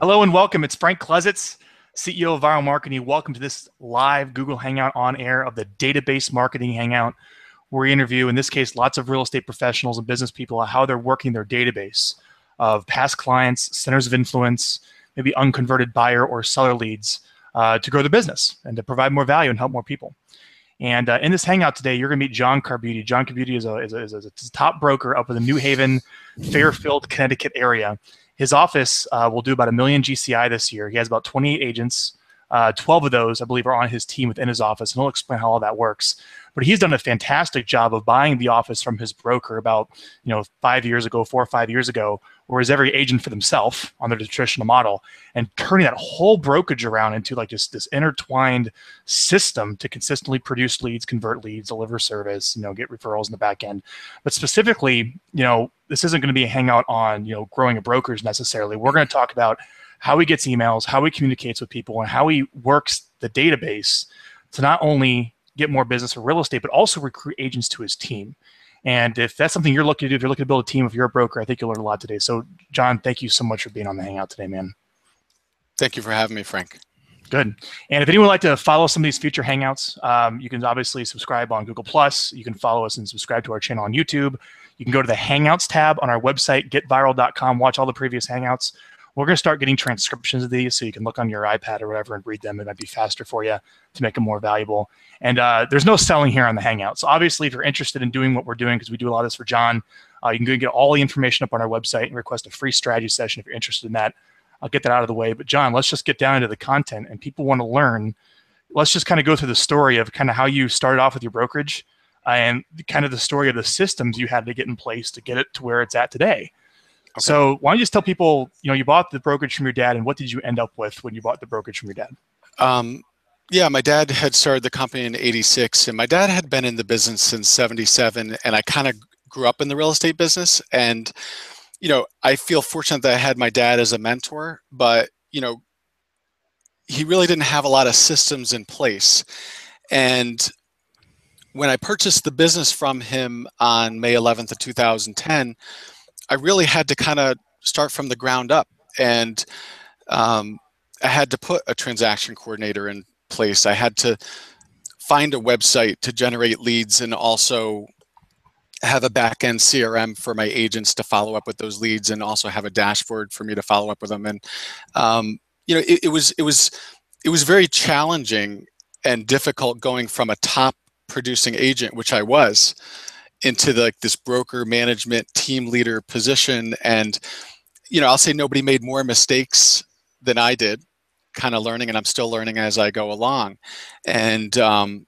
Hello and welcome. It's Frank Klesitz, CEO of Vyral Marketing. Welcome to this live Google Hangout on air of the Database Marketing Hangout, where we interview, in this case, lots of real estate professionals and business people on how they're working their database of past clients, centers of influence, maybe unconverted buyer or seller leads uh, to grow their business and to provide more value and help more people. And uh, in this hangout today, you're going to meet John Carbutti. John Carbutti is a, is, a, is a top broker up in the New Haven, Fairfield, Connecticut area. His office uh, will do about a million GCI this year. He has about 28 agents. Uh, 12 of those, I believe, are on his team within his office, and he'll explain how all that works. But he's done a fantastic job of buying the office from his broker about, you know, five years ago, four or five years ago, whereas every agent for themselves on their traditional model, and turning that whole brokerage around into like just this intertwined system to consistently produce leads, convert leads, deliver service, you know, get referrals in the back end. But specifically, you know, this isn't going to be a hangout on you know growing a brokerage necessarily. We're going to talk about how he gets emails, how he communicates with people, and how he works the database to not only get more business for real estate, but also recruit agents to his team. And if that's something you're looking to do, if you're looking to build a team, if you're a broker, I think you'll learn a lot today. So, John, thank you so much for being on the Hangout today, man. Thank you for having me, Frank. Good. And if anyone would like to follow some of these future Hangouts, um, you can obviously subscribe on Google Plus. You can follow us and subscribe to our channel on YouTube. You can go to the Hangouts tab on our website, getvyral.com, watch all the previous Hangouts. We're going to start getting transcriptions of these so you can look on your iPad or whatever and read them. It might be faster for you to make them more valuable. And uh, there's no selling here on the Hangouts. So obviously, if you're interested in doing what we're doing, because we do a lot of this for John, uh, you can go get all the information up on our website and request a free strategy session if you're interested in that. I'll get that out of the way. But John, let's just get down into the content and people want to learn. Let's just kind of go through the story of kind of how you started off with your brokerage and kind of the story of the systems you had to get in place to get it to where it's at today. Okay. So why don't you just tell people, you know, you bought the brokerage from your dad, and what did you end up with when you bought the brokerage from your dad? Um, yeah, my dad had started the company in '86, and my dad had been in the business since '77, and I kind of grew up in the real estate business, and you know, I feel fortunate that I had my dad as a mentor, but you know, he really didn't have a lot of systems in place, and when I purchased the business from him on May 11th of 2010 I really had to kind of start from the ground up. And um, I had to put a transaction coordinator in place. I had to find a website to generate leads and also have a back end CRM for my agents to follow up with those leads and also have a dashboard for me to follow up with them. And, um, you know, it, it was, it was, it was very challenging and difficult going from a top producing agent, which I was, into the, like this broker management team leader position. And you know i'll say nobody made more mistakes than i did kind of learning and i'm still learning as i go along. And um,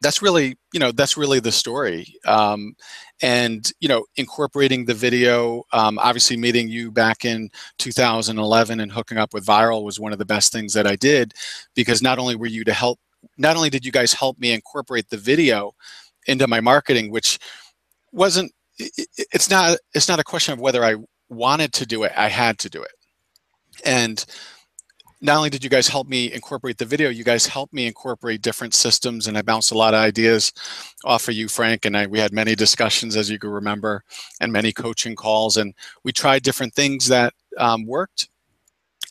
that's really you know that's really the story. Um, and you know incorporating the video um, obviously meeting you back in 2011 and hooking up with Vyral was one of the best things that i did because not only were you to help not only did you guys help me incorporate the video into my marketing, which wasn't. It's not. It's not a question of whether I wanted to do it. I had to do it, and not only did you guys help me incorporate the video, you guys helped me incorporate different systems, and I bounced a lot of ideas off of you, Frank, and I. We had many discussions, as you can remember, and many coaching calls, and we tried different things that um, worked,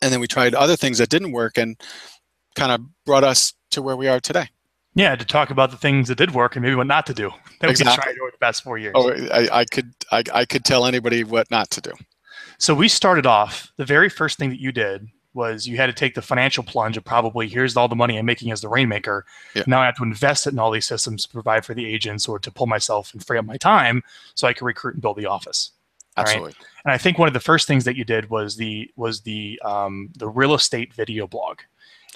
and then we tried other things that didn't work, and kind of brought us to where we are today. Yeah, to talk about the things that did work and maybe what not to do. That exactly. we try over the past four years. Oh, I, I could I, I could tell anybody what not to do. So we started off. The very first thing that you did was you had to take the financial plunge of probably here's all the money I'm making as the rainmaker. Yeah. Now I have to invest it in all these systems to provide for the agents or to pull myself and free up my time so I can recruit and build the office. Absolutely. Right? And I think one of the first things that you did was the was the um, the real estate video blog.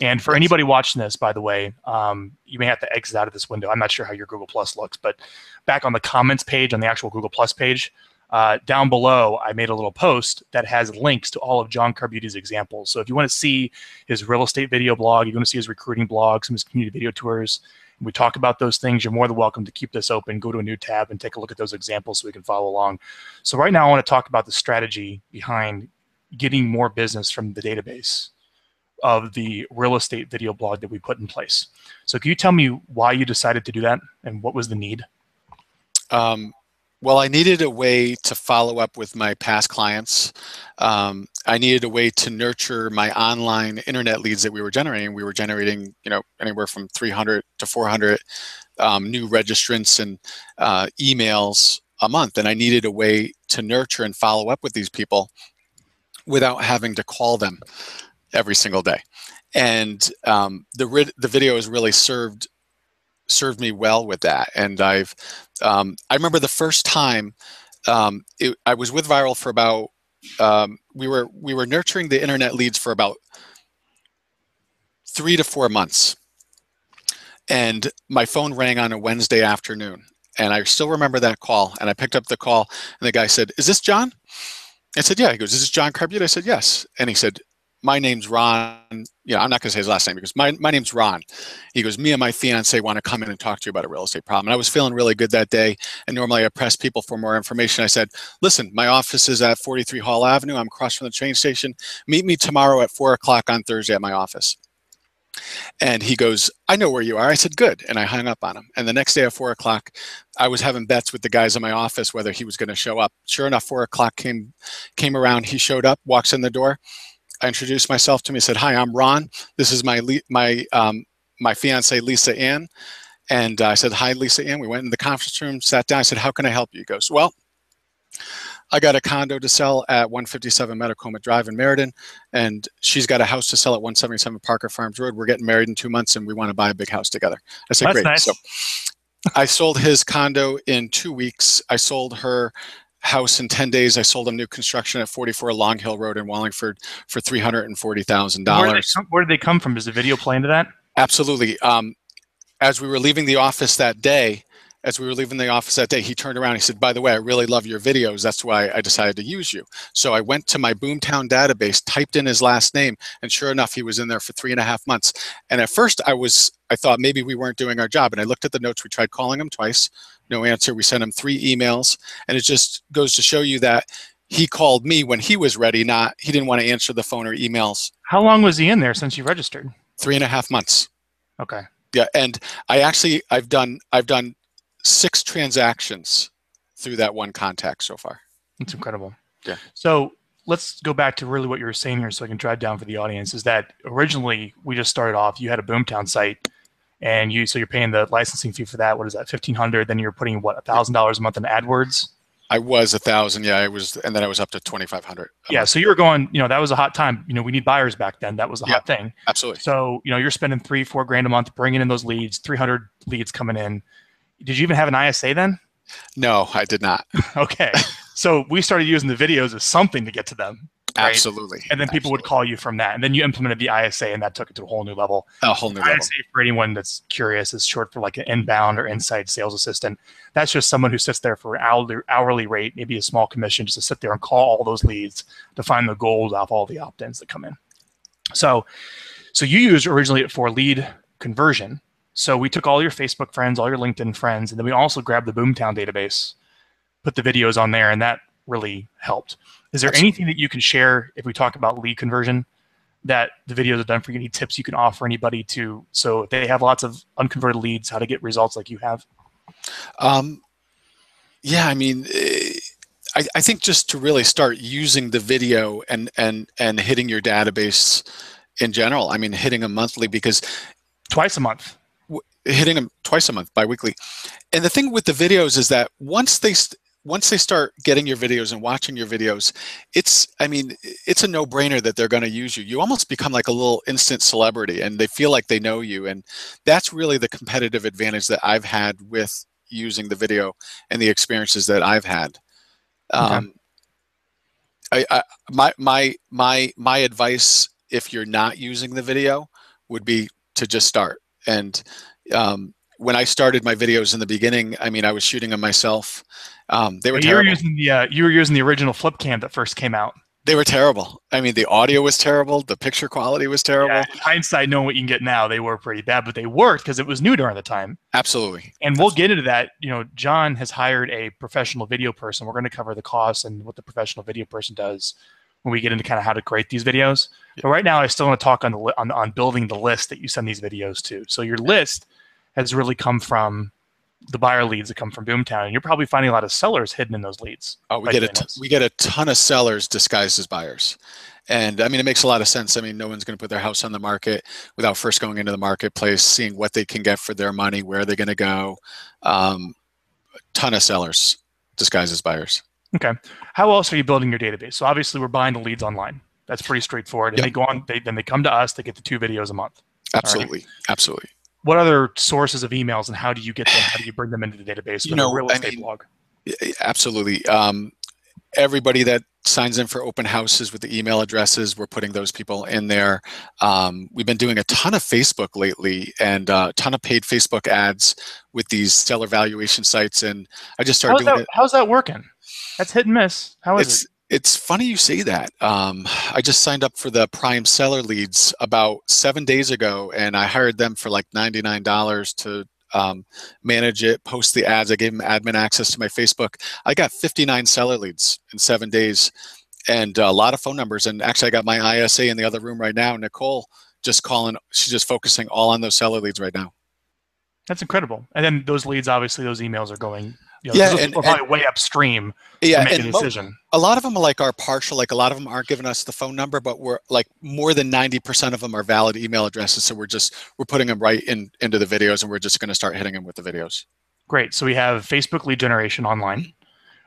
And for anybody watching this, by the way, um, you may have to exit out of this window. I'm not sure how your Google Plus looks, but back on the comments page on the actual Google Plus page, uh, down below, I made a little post that has links to all of John Carbutti's examples. So if you want to see his real estate video blog, you want to see his recruiting blog, some of his community video tours, we talk about those things, you're more than welcome to keep this open, go to a new tab and take a look at those examples so we can follow along. So right now I want to talk about the strategy behind getting more business from the database of the real estate video blog that we put in place. So can you tell me why you decided to do that and what was the need? Um, well, I needed a way to follow up with my past clients. Um, I needed a way to nurture my online internet leads that we were generating. We were generating, you know, anywhere from 300 to 400 um, new registrants and uh, emails a month, and I needed a way to nurture and follow up with these people without having to call them every single day. And um, the the video has really served served me well with that. And I've um, I remember the first time um, it, I was with Vyral for about um, we were we were nurturing the internet leads for about three to four months, and my phone rang on a Wednesday afternoon, and I still remember that call. And I picked up the call, and the guy said, "Is this John?" I said, "Yeah." He goes, "Is this John Carbutti?" I said, "Yes." And he said, my name's Ron. Yeah, I'm not going to say his last name because my, my name's Ron. He goes, me and my fiance want to come in and talk to you about a real estate problem. And I was feeling really good that day. And normally I press people for more information. I said, listen, my office is at 43 Hall Avenue. I'm across from the train station. Meet me tomorrow at four o'clock on Thursday at my office. And he goes, I know where you are. I said, good. And I hung up on him. And the next day at four o'clock, I was having bets with the guys in my office whether he was going to show up. Sure enough, four o'clock came came around. He showed up, walks in the door. I introduced myself to. He said, "Hi, I'm Ron. This is my my um, my fiance Lisa Ann." And I said, "Hi, Lisa Ann." We went in the conference room, sat down. I said, "How can I help you?" He goes, "Well." I got a condo to sell at 157 Metacoma Drive in Meriden, and she's got a house to sell at 177 Parker Farms Road. We're getting married in two months, and we want to buy a big house together. I said, That's "Great." nice. So I sold his condo in two weeks. I sold her house in 10 days. I sold them new construction at 44 Long Hill Road in Wallingford for $340,000. Where, did they come- where did they come from? Is the video playing to that? Absolutely. Um, as we were leaving the office that day, as we were leaving the office that day, he turned around. He said, "By the way, I really love your videos. That's why I decided to use you." So I went to my Boomtown database, typed in his last name, and sure enough, he was in there for three and a half months. And at first, I was, I thought maybe we weren't doing our job. And I looked at the notes. We tried calling him twice, no answer. We sent him three emails, and it just goes to show you that he called me when he was ready. Not he didn't want to answer the phone or emails. How long was he in there since you registered? Three and a half months. Okay. Yeah, and I actually I've done I've done six transactions through that one contact so far. That's incredible. Yeah. So let's go back to really what you were saying here so I can drive down for the audience is that originally we just started off, you had a Boomtown site and you, so you're paying the licensing fee for that. What is that? 1500 Then you're putting what, $1,000 a month in AdWords? I was a thousand, yeah, I was, and then I was up to twenty five hundred. Yeah. So you were going, you know, that was a hot time. You know, we need buyers back then. That was a Yeah. hot thing. Absolutely. So, you know, you're spending three, four grand a month bringing in those leads, 300 leads coming in. Did you even have an ISA then? No, I did not. Okay. so we started using the videos as something to get to them. Right. Absolutely. And then people would call you from that. And then you implemented the ISA and that took it to a whole new level. a whole new level. ISA, for anyone that's curious, is short for like an inbound or inside sales assistant. That's just someone who sits there for an hourly, hourly rate, maybe a small commission, just to sit there and call all those leads to find the gold off all the opt-ins that come in. So, so you used originally it for lead conversion. So we took all your Facebook friends, all your LinkedIn friends, and then we also grabbed the Boomtown database, put the videos on there, and that really helped. Is there Absolutely. anything that you can share if we talk about lead conversion that the videos have done for you? Any tips you can offer anybody to so if they have lots of unconverted leads, how to get results like you have? Um, yeah, I mean, eh, I, I think just to really start using the video and and and hitting your database in general. I mean, hitting them monthly because Twice a month. hitting them twice a month, biweekly. And the thing with the videos is that once they st- once they start getting your videos and watching your videos, it's I mean it's a no brainer that they're going to use you. You almost become like a little instant celebrity, and they feel like they know you, and that's really the competitive advantage that I've had with using the video and the experiences that I've had. Okay. Um, I, I my my my my advice if you're not using the video would be to just start and um, when I started my videos in the beginning, I mean, I was shooting them myself. Um, they were you were using the uh, you were using the original flip cam that first came out. They were terrible. I mean, the audio was terrible. The picture quality was terrible. Yeah, in hindsight, knowing what you can get now, they were pretty bad, but they worked because it was new during the time. Absolutely. And we'll get into that. You know, John has hired a professional video person. We're going to cover the costs and what the professional video person does when we get into kind of how to create these videos. But right now, I still want to talk on the on, on building the list that you send these videos to. So your list has really come from the buyer leads that come from Boomtown, and you're probably finding a lot of sellers hidden in those leads. Oh, we get a t- we get a ton of sellers disguised as buyers, and I mean it makes a lot of sense. I mean, no one's going to put their house on the market without first going into the marketplace, seeing what they can get for their money, where they're going to go. Um, a ton of sellers disguised as buyers. Okay. How else are you building your database? So obviously we're buying the leads online. That's pretty straightforward. And Yep. they go on, they, then they come to us, they get the two videos a month. Absolutely, absolutely. What other sources of emails and how do you get them? How do you bring them into the database You know, real I estate mean, blog? Absolutely. Um, everybody that signs in for open houses with the email addresses, we're putting those people in there. Um, we've been doing a ton of Facebook lately and uh, a ton of paid Facebook ads with these seller valuation sites. And I just started How's doing that, it. how's that working? That's hit and miss. How is It's it? It's funny you say that. Um, I just signed up for the Prime Seller Leads about seven days ago, and I hired them for like ninety nine dollars to um, manage it, post the ads. I gave them admin access to my Facebook. I got fifty nine seller leads in seven days, and a lot of phone numbers. And actually, I got my ISA in the other room right now, Nicole. Just calling, she's just focusing all on those seller leads right now. That's incredible. And then those leads, obviously, those emails are going. You know, Yeah, and- probably way upstream Yeah, to make a and decision. a lot of them are like are partial like a lot of them aren't giving us the phone number but we're like more than 90% of them are valid email addresses so we're just we're putting them right in into the videos and we're just going to start hitting them with the videos Great. So we have Facebook lead generation online.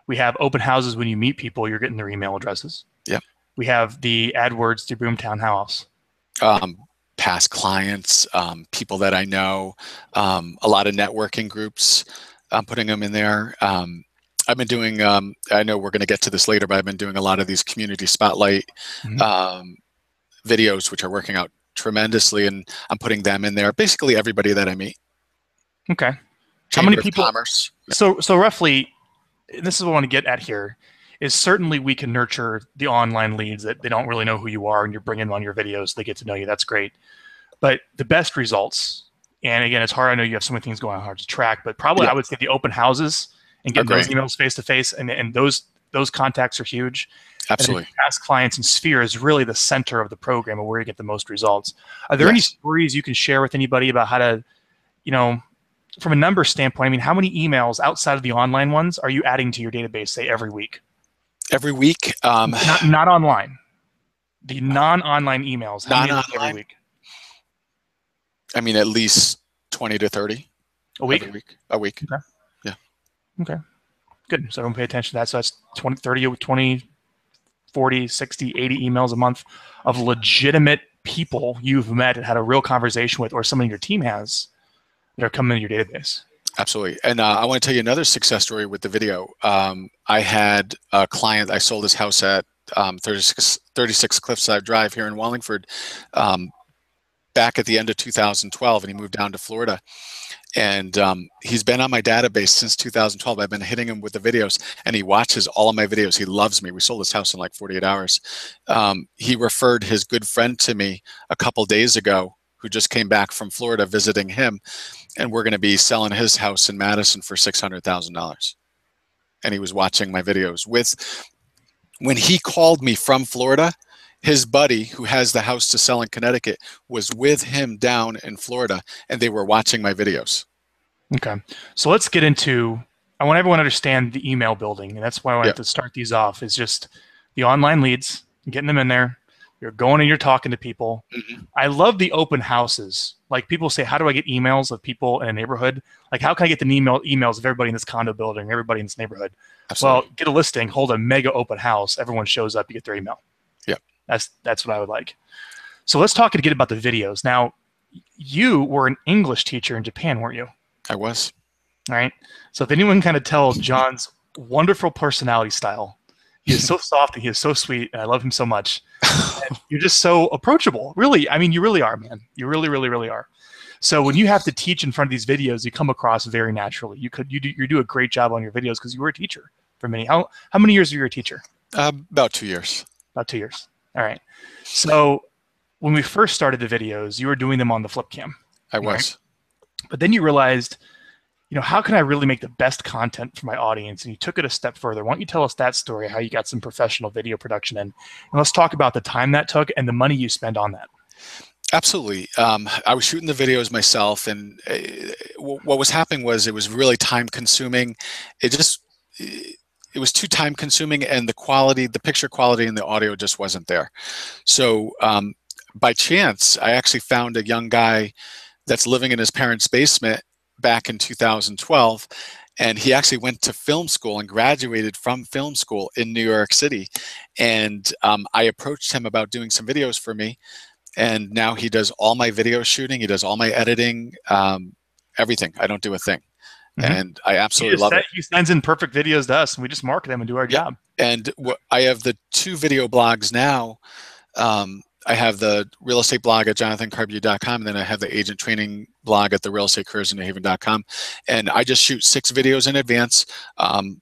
We have open houses when you meet people, you're getting their email addresses. Yep. We have the AdWords through Boomtown House. um, past clients um, people that i know um, a lot of networking groups i'm putting them in there um, i've been doing um, i know we're going to get to this later but i've been doing a lot of these community spotlight Mhm. um, videos which are working out tremendously and i'm putting them in there basically everybody that i meet Okay. How many people- commerce So so roughly, and this is what I want to get at here, is certainly we can nurture the online leads that they don't really know who you are and you're bringing them on your videos, they get to know you. That's great. But the best results, and again, it's hard. I know you have so many things going on, hard to track, but probably Yeah. I would say the open houses and getting those emails face to face, and and those those contacts are huge. absolutely past clients and sphere is really the center of the program and where you get the most results. Are there any stories you can share with anybody about how to, you know, from a number standpoint? I mean, how many emails outside of the online ones are you adding to your database, say every week? every week um, Not not online. The non-online emails. How every Non-online? I mean at least 20 to 30 A week. week a week yeah okay Good. So everyone pay attention to that. So that's 20, 30, 20, 40, 60, 80 emails a month of legitimate people you've met and had a real conversation with, or someone your team has that are coming into your database. Absolutely. And uh, I want to tell you another success story with the video. Um, I had a client, I sold his house at um, 36, 36 Cliffside Drive here in Wallingford um, back at the end of 2012, and he moved down to Florida. And um, he's been on my database since 2012. I've been hitting him with the videos, and he watches all of my videos. He loves me. We sold his house in like 48 hours. Um, he referred his good friend to me a couple days ago who just came back from Florida visiting him and we're going to be selling his house in Madison for six hundred thousand dollars. And he was watching my videos with. When he called me from Florida, his buddy who has the house to sell in Connecticut was with him down in Florida, and they were watching my videos. Okay. So let's get into. I want everyone to understand the email building, and that's why I wanted Yeah. to start these off. Is just the online leads, getting them in there. You're going and you're talking to people. Mhm. I love the open houses. Like people say, how do I get emails of people in a neighborhood? Like how can I get the email emails of everybody in this condo building, everybody in this neighborhood? Absolutely. Well, get a listing, hold a mega open house. Everyone shows up, you get their email. That's that's what I would like. So let's talk again about the videos. Now, you were an English teacher in Japan, weren't you? I was. All right. So if anyone kind of tell John's wonderful personality style, he is so soft and he is so sweet, and I love him so much. You're just so approachable. Really, I mean, you really are, man. You really, really, really are. So when you have to teach in front of these videos, you come across very naturally. You could you do you do a great job on your videos because you were a teacher for many. How how many years were you a teacher? Uh, about two years. About two years. All right. So when we first started the videos, you were doing them on the flip cam. I Right. was. But then you realized, you know, how can I really make the best content for my audience? And you took it a step further. Why don't you tell us that story, how you got some professional video production in? And let's talk about the time that took and the money you spend on that. Absolutely. Um, I was shooting the videos myself, and uh, what was happening was it was really time consuming. It just it was too time consuming, and the quality, the picture quality, and the audio just wasn't there. So um, by chance, I actually found a young guy that's living in his parents' basement back in 2012 and he actually went to film school and graduated from film school in New York City. And um, I approached him about doing some videos for me, and now he does all my video shooting. He does all my editing, um, everything. I don't do a thing, mm-hmm. and I absolutely love it. He sends in perfect videos to us, and we just market them and do our yeah. job. And I have the two video blogs now. Um, I have the real estate blog at jonathancarbu.com, and then I have the agent training blog at the real estate careers in Haven.com. And I just shoot six videos in advance. Um,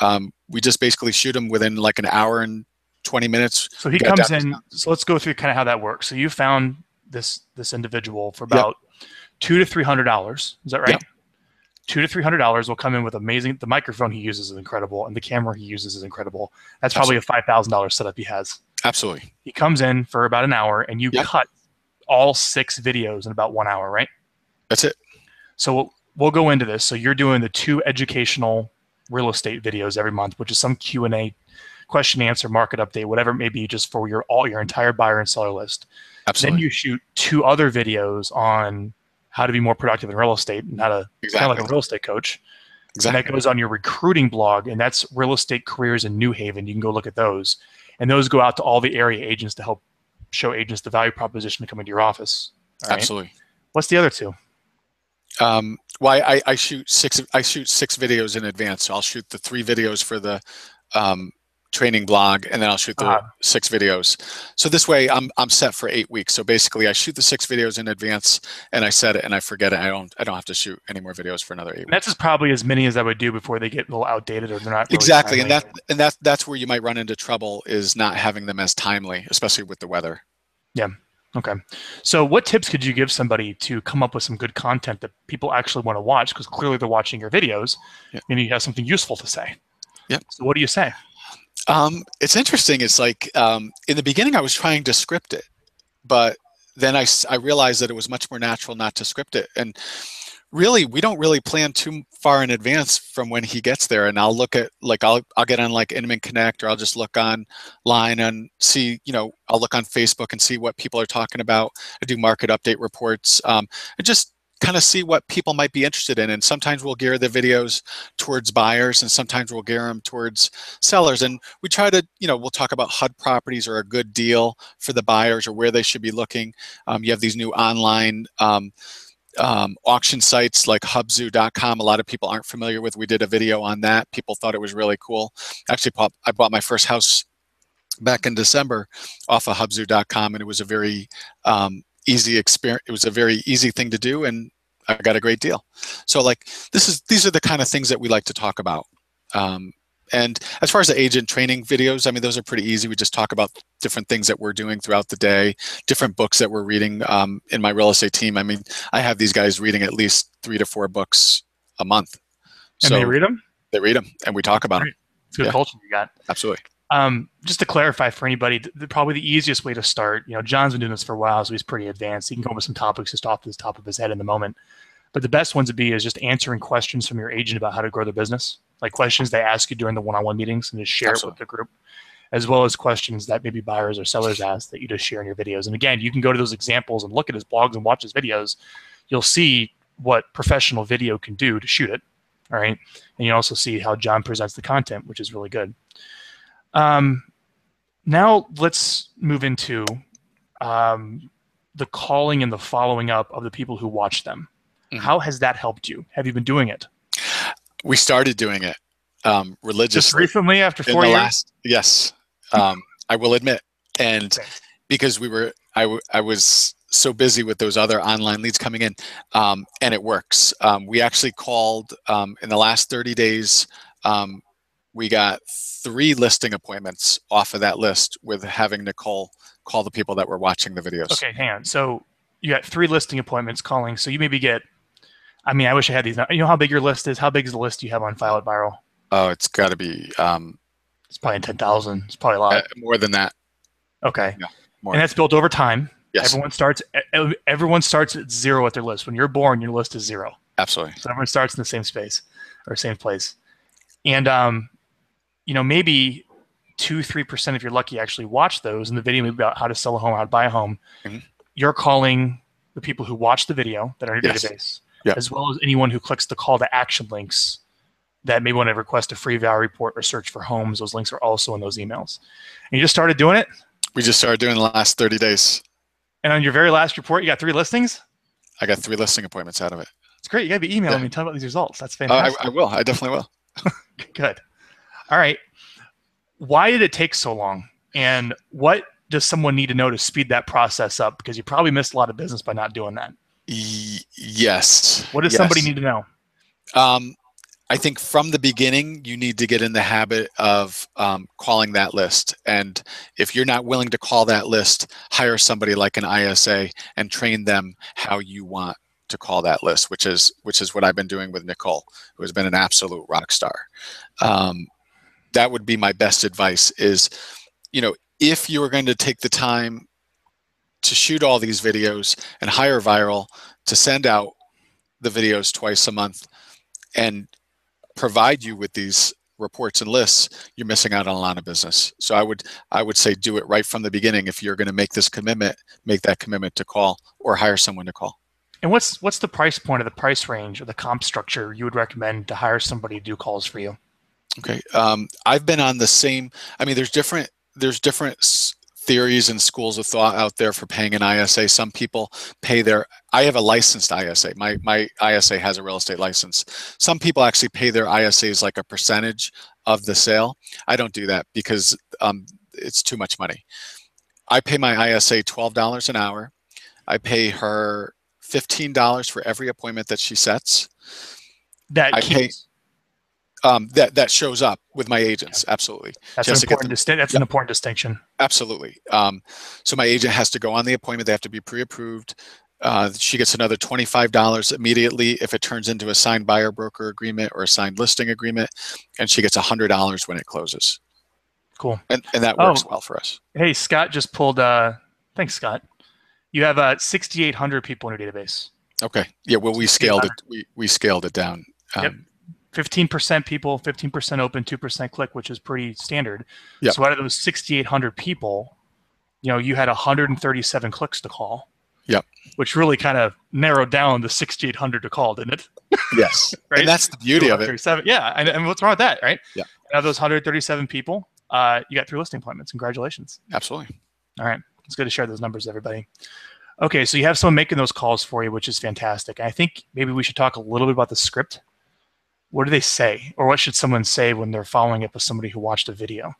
um, we just basically shoot them within like an hour and 20 minutes. So he comes in. So let's go through kind of how that works. So you found this this individual for about yep. two to three hundred dollars. Is that right? Yep. Two to three hundred dollars will come in with amazing. The microphone he uses is incredible, and the camera he uses is incredible. That's probably Absolutely. a five thousand dollars setup he has. Absolutely. He comes in for about an hour, and you yep. cut all six videos in about one hour, right? That's it. So we'll, we'll go into this. So you're doing the two educational real estate videos every month, which is some Q and A, question answer, market update, whatever it may be, just for your all your entire buyer and seller list. Absolutely. Then you shoot two other videos on how to be more productive in real estate and how to exactly. kind of like a real estate coach. Exactly. And that goes on your recruiting blog, and that's real estate careers in New Haven. You can go look at those and those go out to all the area agents to help show agents the value proposition to come into your office. Absolutely. What's the other two? Um, well, I, I, shoot six. I shoot six videos in advance. So I'll shoot the three videos for the um, training blog and then I'll shoot the uh, six videos. So this way I'm I'm set for eight weeks. So basically I shoot the six videos in advance and I set it and I forget it. I don't I don't have to shoot any more videos for another eight That's just probably as many as I would do before they get a little outdated or they're not really Exactly. And that and that that's where you might run into trouble is not having them as timely, especially with the weather. Yeah. Okay. So what tips could you give somebody to come up with some good content that people actually want to watch? Because clearly they're watching your videos. Yeah. Maybe you have something useful to say. Yeah. So what do you say? Um, it's interesting. It's like um, in the beginning, I was trying to script it, but then I, I realized that it was much more natural not to script it. And really, we don't really plan too far in advance from when he gets there. And I'll look at like I'll I'll get on like Inman Connect, or I'll just look online and see. You know, I'll look on Facebook and see what people are talking about. I do market update reports. Um, and just kind of see what people might be interested in. And sometimes we'll gear the videos towards buyers and sometimes we'll gear them towards sellers. And we try to, you know, we'll talk about HUD properties or a good deal for the buyers or where they should be looking. Um, you have these new online um, um, auction sites like hubzu.com. A lot of people aren't familiar with. We did a video on that. People thought it was really cool. Actually, I bought my first house back in December off of hubzu.com and it was a very um, easy experience. It was a very easy thing to do, and I got a great deal. So like this is these are the kind of things that we like to talk about. Um, and as far as the agent training videos, I mean, those are pretty easy. We just talk about different things that we're doing throughout the day, different books that we're reading um, in my real estate team. I mean, I have these guys reading at least three to four books a month. And so they read them? They read them, and we talk about them. It's good yeah. culture you got. Absolutely. Um, just to clarify for anybody, the, probably the easiest way to start, you know, John's been doing this for a while, so he's pretty advanced. He can come up with some topics just off the top of his head in the moment. But the best ones would be is just answering questions from your agent about how to grow their business, like questions they ask you during the one-on-one meetings, and just share Absolutely. it with the group, as well as questions that maybe buyers or sellers ask that you just share in your videos. And again, you can go to those examples and look at his blogs and watch his videos. You'll see what professional video can do to shoot it. All right, and you also see how John presents the content, which is really good. Um, now let's move into um, the calling and the following up of the people who watch them. Mm-hmm. How has that helped you? Have you been doing it? We started doing it um, religiously. Just recently, after four years. Last, yes, um, I will admit, and okay. because we were, I, w- I was so busy with those other online leads coming in, um, and it works. Um, we actually called um, in the last 30 days. Um, we got three listing appointments off of that list with having Nicole call the people that were watching the videos. Okay, hang on. So you got three listing appointments calling. So you maybe get, I mean, I wish I had these. You know how big your list is? How big is the list you have on file at Vyral? Oh, it's got to be. Um, it's probably 10,000. It's probably a lot. Uh, more than that. Okay. Yeah, more. And that's built over time. Yes. Everyone starts. Everyone starts at zero at their list. When you're born, your list is zero. Absolutely. So everyone starts in the same space or same place. And um, you know, maybe two, three percent if you're lucky actually watch those in the video maybe about how to sell a home, how to buy a home. Mhm. You're calling the people who watch the video that are in your Yes. database, Yeah. as well as anyone who clicks the call to action links that may want to request a free value report or search for homes. Those links are also in those emails. And you just started doing it. We just started doing the last 30 days. And on your very last report, you got three listings. I got three listing appointments out of it. It's great. You got to be emailing Yeah. me, tell me about these results. That's Uh, I, fantastic. I will. I definitely will. Good. All right. Why did it take so long? And what does someone need to know to speed that process up? Because you probably missed a lot of business by not doing that. Y- yes. What does Yes. somebody need to know? Um, I think from the beginning, you need to get in the habit of um, calling that list. And if you're not willing to call that list, hire somebody like an ISA and train them how you want to call that list, which is which is what I've been doing with Nicole, who has been an absolute rock star. Um, that would be my best advice. Is you know if you are going to take the time to shoot all these videos and hire Vyral to send out the videos twice a month and provide you with these reports and lists you're missing out on a lot of business so i would i would say do it right from the beginning if you're going to make this commitment make that commitment to call or hire someone to call And what's what's the price point of the price range or the comp structure you would recommend to hire somebody to do calls for you? Okay um, i've been on the same i mean there's different there's different s- theories and schools of thought out there for paying an isa some people pay their i have a licensed isa my my isa has a real estate license. Some people actually pay their isas like a percentage of the sale. I don't do that because um, it's too much money. I pay my isa $12 an hour. I pay her $15 for every appointment that she sets. That I pay- keeps um, that that shows up with my agents absolutely that's an important disti- that's an important distinction. Absolutely. Um, so my agent has to go on the appointment. They have to be pre-approved. Uh, she gets another twenty-five dollars immediately if it turns into a signed buyer broker agreement or a signed listing agreement, and she gets hundred dollars when it closes. Cool. And and that works Oh. well for us. Hey, Scott just pulled uh thanks, Scott. You have uh 6,800 people in your database. Okay. Yeah. Well, we scaled it. We we scaled it down. Um, Yep. 15% people, 15% open, 2% click, which is pretty standard. Yep. So out of those 6,800 people, you know, you had 137 clicks to call. Yep. Which really kind of narrowed down the 6,800 to call, didn't it? Yes. Right. And that's the beauty of it. 137. Yeah. And, and what's wrong with that, right? Yeah. And of those 137 people, uh, you got three listing appointments. Congratulations. Absolutely. All right. It's good to share those numbers, everybody. Okay, so you have someone making those calls for you, which is fantastic. I think maybe we should talk a little bit about the script. What do they say? Or what should someone say when they're following up with somebody who watched a video?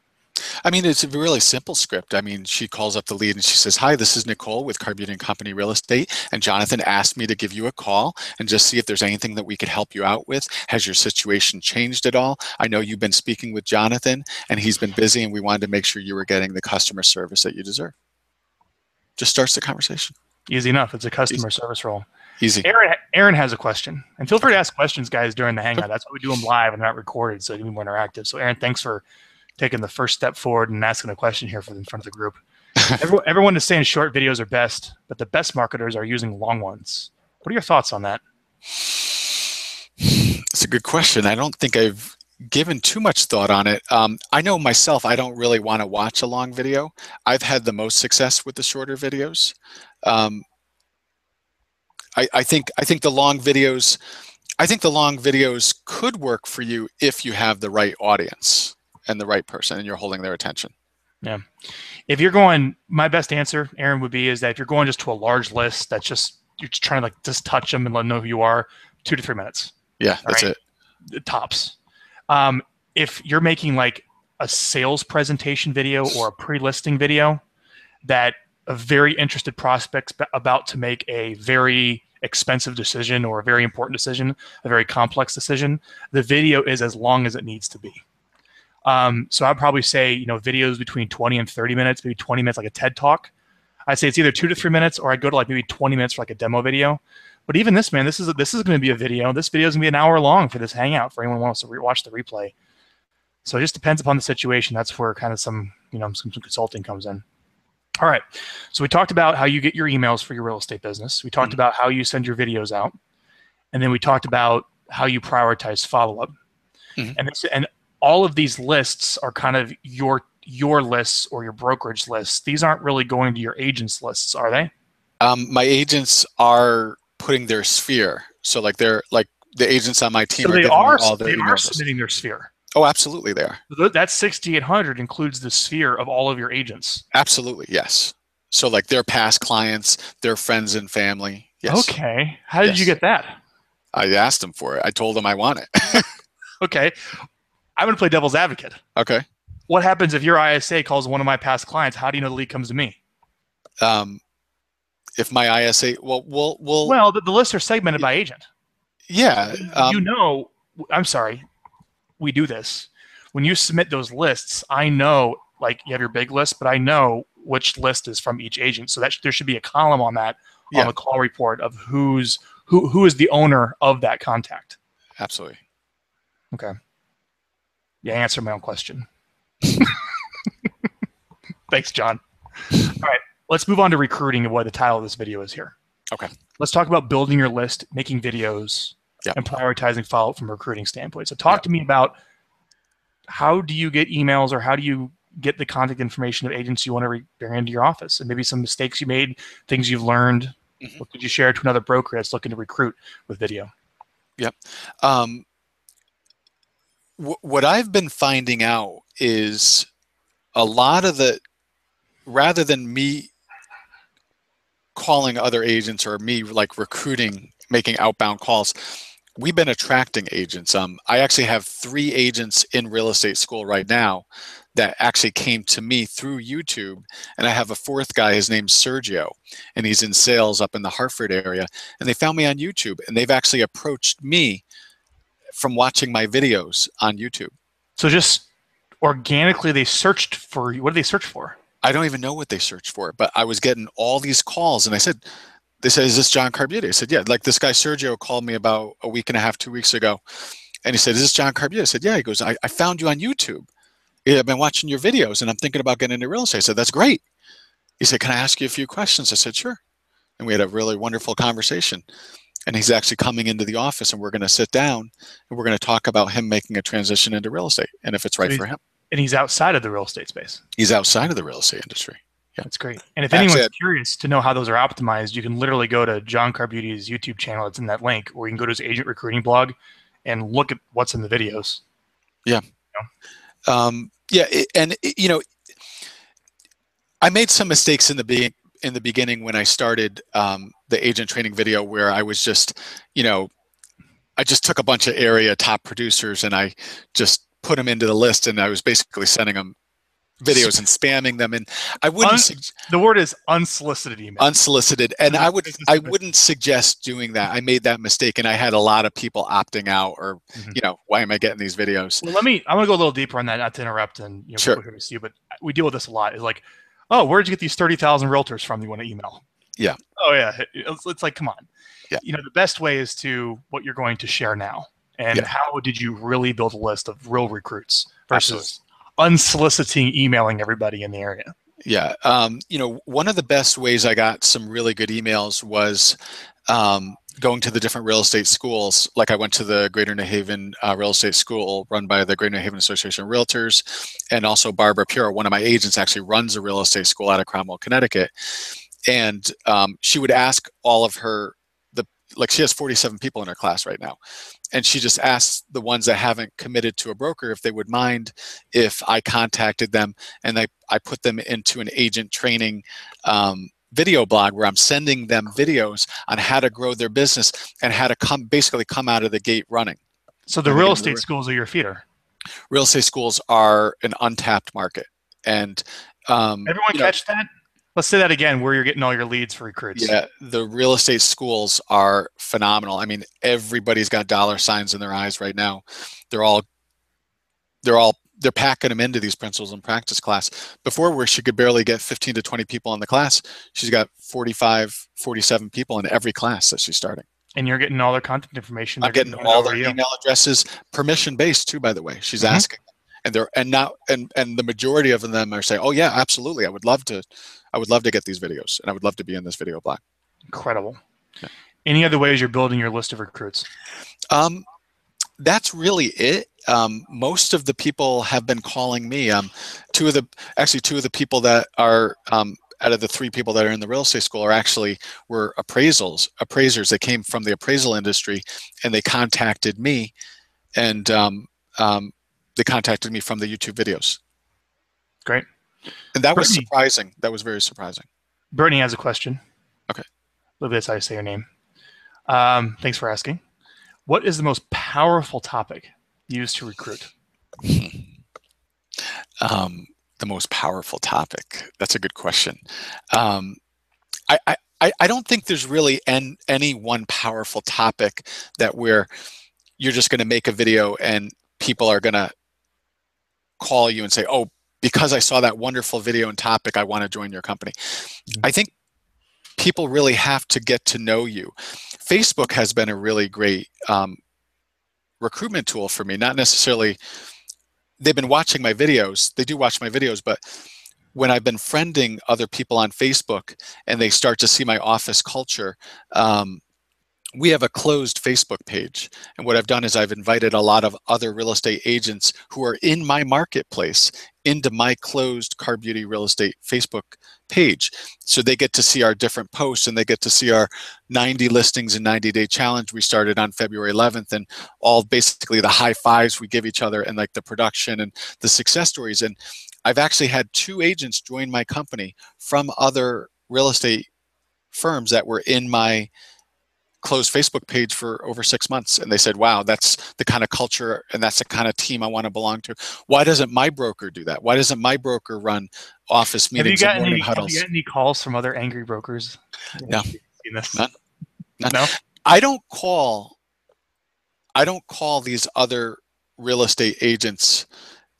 I mean, it's a really simple script. I mean, she calls up the lead and she says, Hi, this is Nicole with Carbutti and Company Real Estate. And Jonathan asked me to give you a call and just see if there's anything that we could help you out with. Has your situation changed at all? I know you've been speaking with Jonathan and he's been busy, and we wanted to make sure you were getting the customer service that you deserve. Just starts the conversation. Easy enough. It's a customer service role. Easy. Aaron, Aaron has a question. And feel free to ask questions, guys, during the hangout. That's why we do them live and not recorded, so they can be more interactive. So, Aaron, thanks for taking the first step forward and asking a question here for in front of the group. everyone, everyone is saying short videos are best, but the best marketers are using long ones. What are your thoughts on that? It's a good question. I don't think I've given too much thought on it. Um, I know myself, I don't really want to watch a long video. I've had the most success with the shorter videos. Um, I, I think I think the long videos, I think the long videos could work for you if you have the right audience and the right person, and you're holding their attention. Yeah. If you're going, my best answer, Aaron, would be is that if you're going just to a large list that's just you're just trying to like just touch them and let them know who you are, two to three minutes. Yeah, that's right. it. tops. Um, if you're making like a sales presentation video or a pre-listing video that a very interested prospect's about to make a very expensive decision or a very important decision, a very complex decision, the video is as long as it needs to be. Um, so I'd probably say, you know, videos between 20 and 30 minutes, maybe 20 minutes, like a TED talk. I'd say it's either two to three minutes, or I'd go to like maybe 20 minutes for like a demo video. But even this, man, this is this is going to be a video. This video is going to be an hour long for this hangout for anyone who wants to re- watch the replay. So it just depends upon the situation. That's where kind of some you know some, some consulting comes in. All right. So we talked about how you get your emails for your real estate business. We talked Mhm. about how you send your videos out, and then we talked about how you prioritize follow up. Mhm. And this, and all of these lists are kind of your your lists or your brokerage lists. These aren't really going to your agents' lists, are they? Um, my agents are putting their sphere. So like they're like the agents on my team So are they are all their they are submitting their sphere. Oh, absolutely, they are. Th- That 6800 includes the sphere of all of your agents. Absolutely, yes. So like their past clients, their friends and family. Yes. Okay. How did you get that? I asked them for it. I told them I want it. Okay. I'm going to play devil's advocate. okay. What happens if your ISA calls one of my past clients? How do you know the lead comes to me? Um, if my ISA, well, we'll, we'll, Well, the, the lists are segmented by agent. yeah. Um, you know, I'm sorry, we do this. When you submit those lists, I know, like you have your big list, but I know which list is from each agent. So that sh- there should be a column on that Yeah. on the call report of who's who who is the owner of that contact. absolutely. Okay. Yeah, I answered my own question. Thanks, John. All right, let's move on to recruiting and what the title of this video is here. Okay. Let's talk about building your list, making videos, Yep. and prioritizing follow up from a recruiting standpoint. So, talk Yep. to me about how do you get emails or how do you get the contact information of agents you want to bring into your office and maybe some mistakes you made, things you've learned. Mhm. What could you share to another broker that's looking to recruit with video? Um, wh- what I've been finding out is a lot of the, rather than me calling other agents or me like recruiting, making outbound calls, we've been attracting agents. Um, I actually have three agents in real estate school right now that actually came to me through YouTube. And I have a fourth guy, his name's Sergio, and he's in sales up in the Hartford area. And they found me on YouTube and they've actually approached me from watching my videos on YouTube. So just organically, they searched for you. What did they search for? I don't even know what they searched for, but I was getting all these calls and I said, they said, is this John Carbutti? I said, yeah. Like this guy Sergio called me about a week and a half, two weeks ago. And he said, is this John Carbutti? I said, yeah. He goes, I, I found you on YouTube. Yeah, I've been watching your videos and I'm thinking about getting into real estate. I said, that's great. He said, can I ask you a few questions? I said, sure. And we had a really wonderful conversation. And he's actually coming into the office and we're going to sit down and we're going to talk about him making a transition into real estate and if it's right he's- for him. And he's outside of the real estate space. He's outside of the real estate industry. That's great. And if Actually, anyone's I- curious to know how those are optimized, you can literally go to John Carbutti's YouTube channel. It's in that link, or you can go to his agent recruiting blog and look at what's in the videos. Yeah. Um, yeah, and you know, I made some mistakes in the be- in the beginning when I started um, the agent training video, where I was just, you know, I just took a bunch of area top producers and I just put them into the list, and I was basically sending them videos and spamming them, and I wouldn't Un- The word is unsolicited email. unsolicited, and I would I wouldn't suggest doing that. I made that mistake, and I had a lot of people opting out, or Mhm. you know, why am I getting these videos? well, let me. I'm gonna go a little deeper on that, not to interrupt and you know, Sure. see you, but we deal with this a lot. Is like, oh, where'd you get these thirty thousand realtors from? You want to email? Yeah. Oh yeah. It's, it's like, come on. Yeah. You know, the best way is to what you're going to share now, and Yeah. how did you really build a list of real recruits versus Absolutely. Unsoliciting emailing everybody in the area. Yeah. Um, you know, one of the best ways I got some really good emails was um, going to the different real estate schools. Like I went to the Greater New Haven uh, Real Estate School run by the Greater New Haven Association of Realtors. And also Barbara Pure, one of my agents, actually runs a real estate school out of Cromwell, Connecticut. And um, she would ask all of her, the like she has 47 people in her class right now. And she just asked the ones that haven't committed to a broker if they would mind if I contacted them and I, I put them into an agent training um, video blog where I'm sending them videos on how to grow their business and how to come basically come out of the gate running. So the And real estate we're- schools are your feeder. Real estate schools are an untapped market, and um, Everyone you know, catch that? Let's say that again. Where you're getting all your leads for recruits. Yeah, the real estate schools are phenomenal. I mean, everybody's got dollar signs in their eyes right now. They're all, they're all, they're packing them into these principles and practice class. Before, where she could barely get 15 to 20 people in the class, she's got 45, 47 people in every class that she's starting. And you're getting all their contact information. I'm They're getting all their you. email addresses, permission based too. By the way, she's Mhm. asking, and they're and now and and the majority of them are saying, "Oh yeah, absolutely, I would love to, I would love to get these videos, and I would love to be in this video blog. Incredible. Yeah. Any other ways you're building your list of recruits? Um, that's really it. Um, most of the people have been calling me. Um, two of the actually two of the people that are um, out of the three people that are in the real estate school are actually were appraisals appraisers. They came from the appraisal industry, and they contacted me, and um, um, they contacted me from the YouTube videos. Great. And that was surprising. That was very surprising. Brittany has a question. Okay. I believe that's how you say your name. Um, thanks for asking. What is the most powerful topic used to recruit? um, the most powerful topic? That's a good question. Um, I, I, I don't think there's really an, any one powerful topic that where you're just going to make a video and people are going to call you and say, oh, because I saw that wonderful video and topic, I want to join your company. Mm-hmm. I think people really have to get to know you. Facebook has been a really great um, recruitment tool for me, not necessarily they've been watching my videos. They do watch my videos, but when I've been friending other people on Facebook and they start to see my office culture, um, we have a closed Facebook page. And what I've done is I've invited a lot of other real estate agents who are in my marketplace into my closed Carbutti Real Estate Facebook page. So they get to see our different posts and they get to see our 90 listings and 90 day challenge we started on February 11th and all basically the high fives we give each other and like the production and the success stories. And I've actually had two agents join my company from other real estate firms that were in my closed Facebook page for over six months, and they said, "Wow, that's the kind of culture and that's the kind of team I want to belong to." Why doesn't my broker do that? Why doesn't my broker run office meetings have you and morning any, huddles? Have you got any calls from other angry brokers? No, none, none. No, I don't call. I don't call these other real estate agents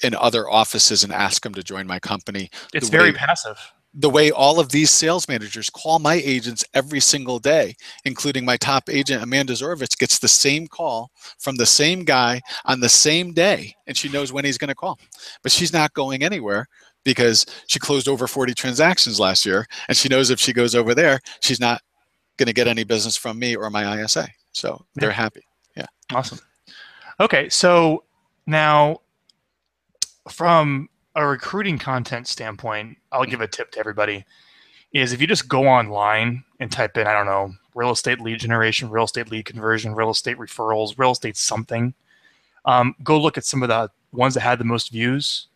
in other offices and ask them to join my company. It's very passive the way all of these sales managers call my agents every single day, including my top agent, Amanda Zorovich, gets the same call from the same guy on the same day, and she knows when he's going to call. But she's not going anywhere because she closed over 40 transactions last year, and she knows if she goes over there, she's not going to get any business from me or my ISA. So they're happy. Yeah. Awesome. Okay. So now from a recruiting content standpoint, I'll give a tip to everybody is if you just go online and type in, I don't know, real estate lead generation, real estate lead conversion, real estate referrals, real estate something, um, go look at some of the ones that had the most views.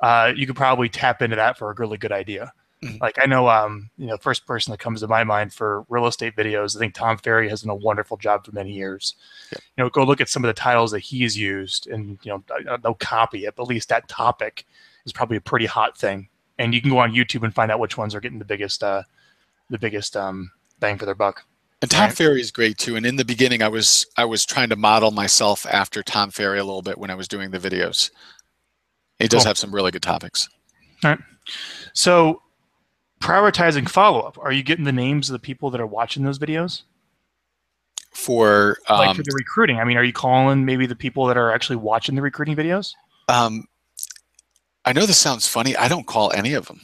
Uh, you could probably tap into that for a really good idea. Mm-hmm. Like I know, um, you know, first person that comes to my mind for real estate videos, I think Tom Ferry has done a wonderful job for many years. Yeah. You know, go look at some of the titles that he's used, and you know, no copy it, but at least that topic is probably a pretty hot thing. And you can go on YouTube and find out which ones are getting the biggest, uh, the biggest um, bang for their buck. And Tom right. Ferry is great too. And in the beginning, I was I was trying to model myself after Tom Ferry a little bit when I was doing the videos. He does cool. have some really good topics. All right. So prioritizing follow-up. Are you getting the names of the people that are watching those videos? For um, like for the recruiting. I mean are you calling maybe the people that are actually watching the recruiting videos? Um, i know this sounds funny. I don't call any of them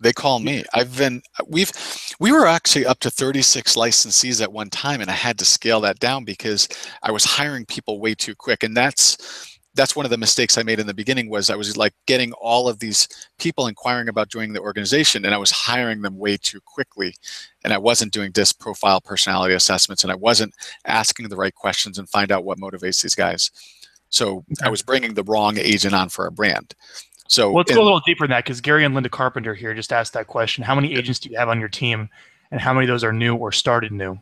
they call me. I've been we've we were actually up to 36 licensees at one time and i had to scale that down because i was hiring people way too quick and that's that's one of the mistakes I made in the beginning was I was like getting all of these people inquiring about joining the organization and I was hiring them way too quickly and I wasn't doing disc profile personality assessments and I wasn't asking the right questions and find out what motivates these guys. So. I was bringing the wrong agent on for a brand. So let's go a little deeper in that because Gary and Linda Carpenter here just asked that question. How many agents do you have on your team and how many of those are new or started new?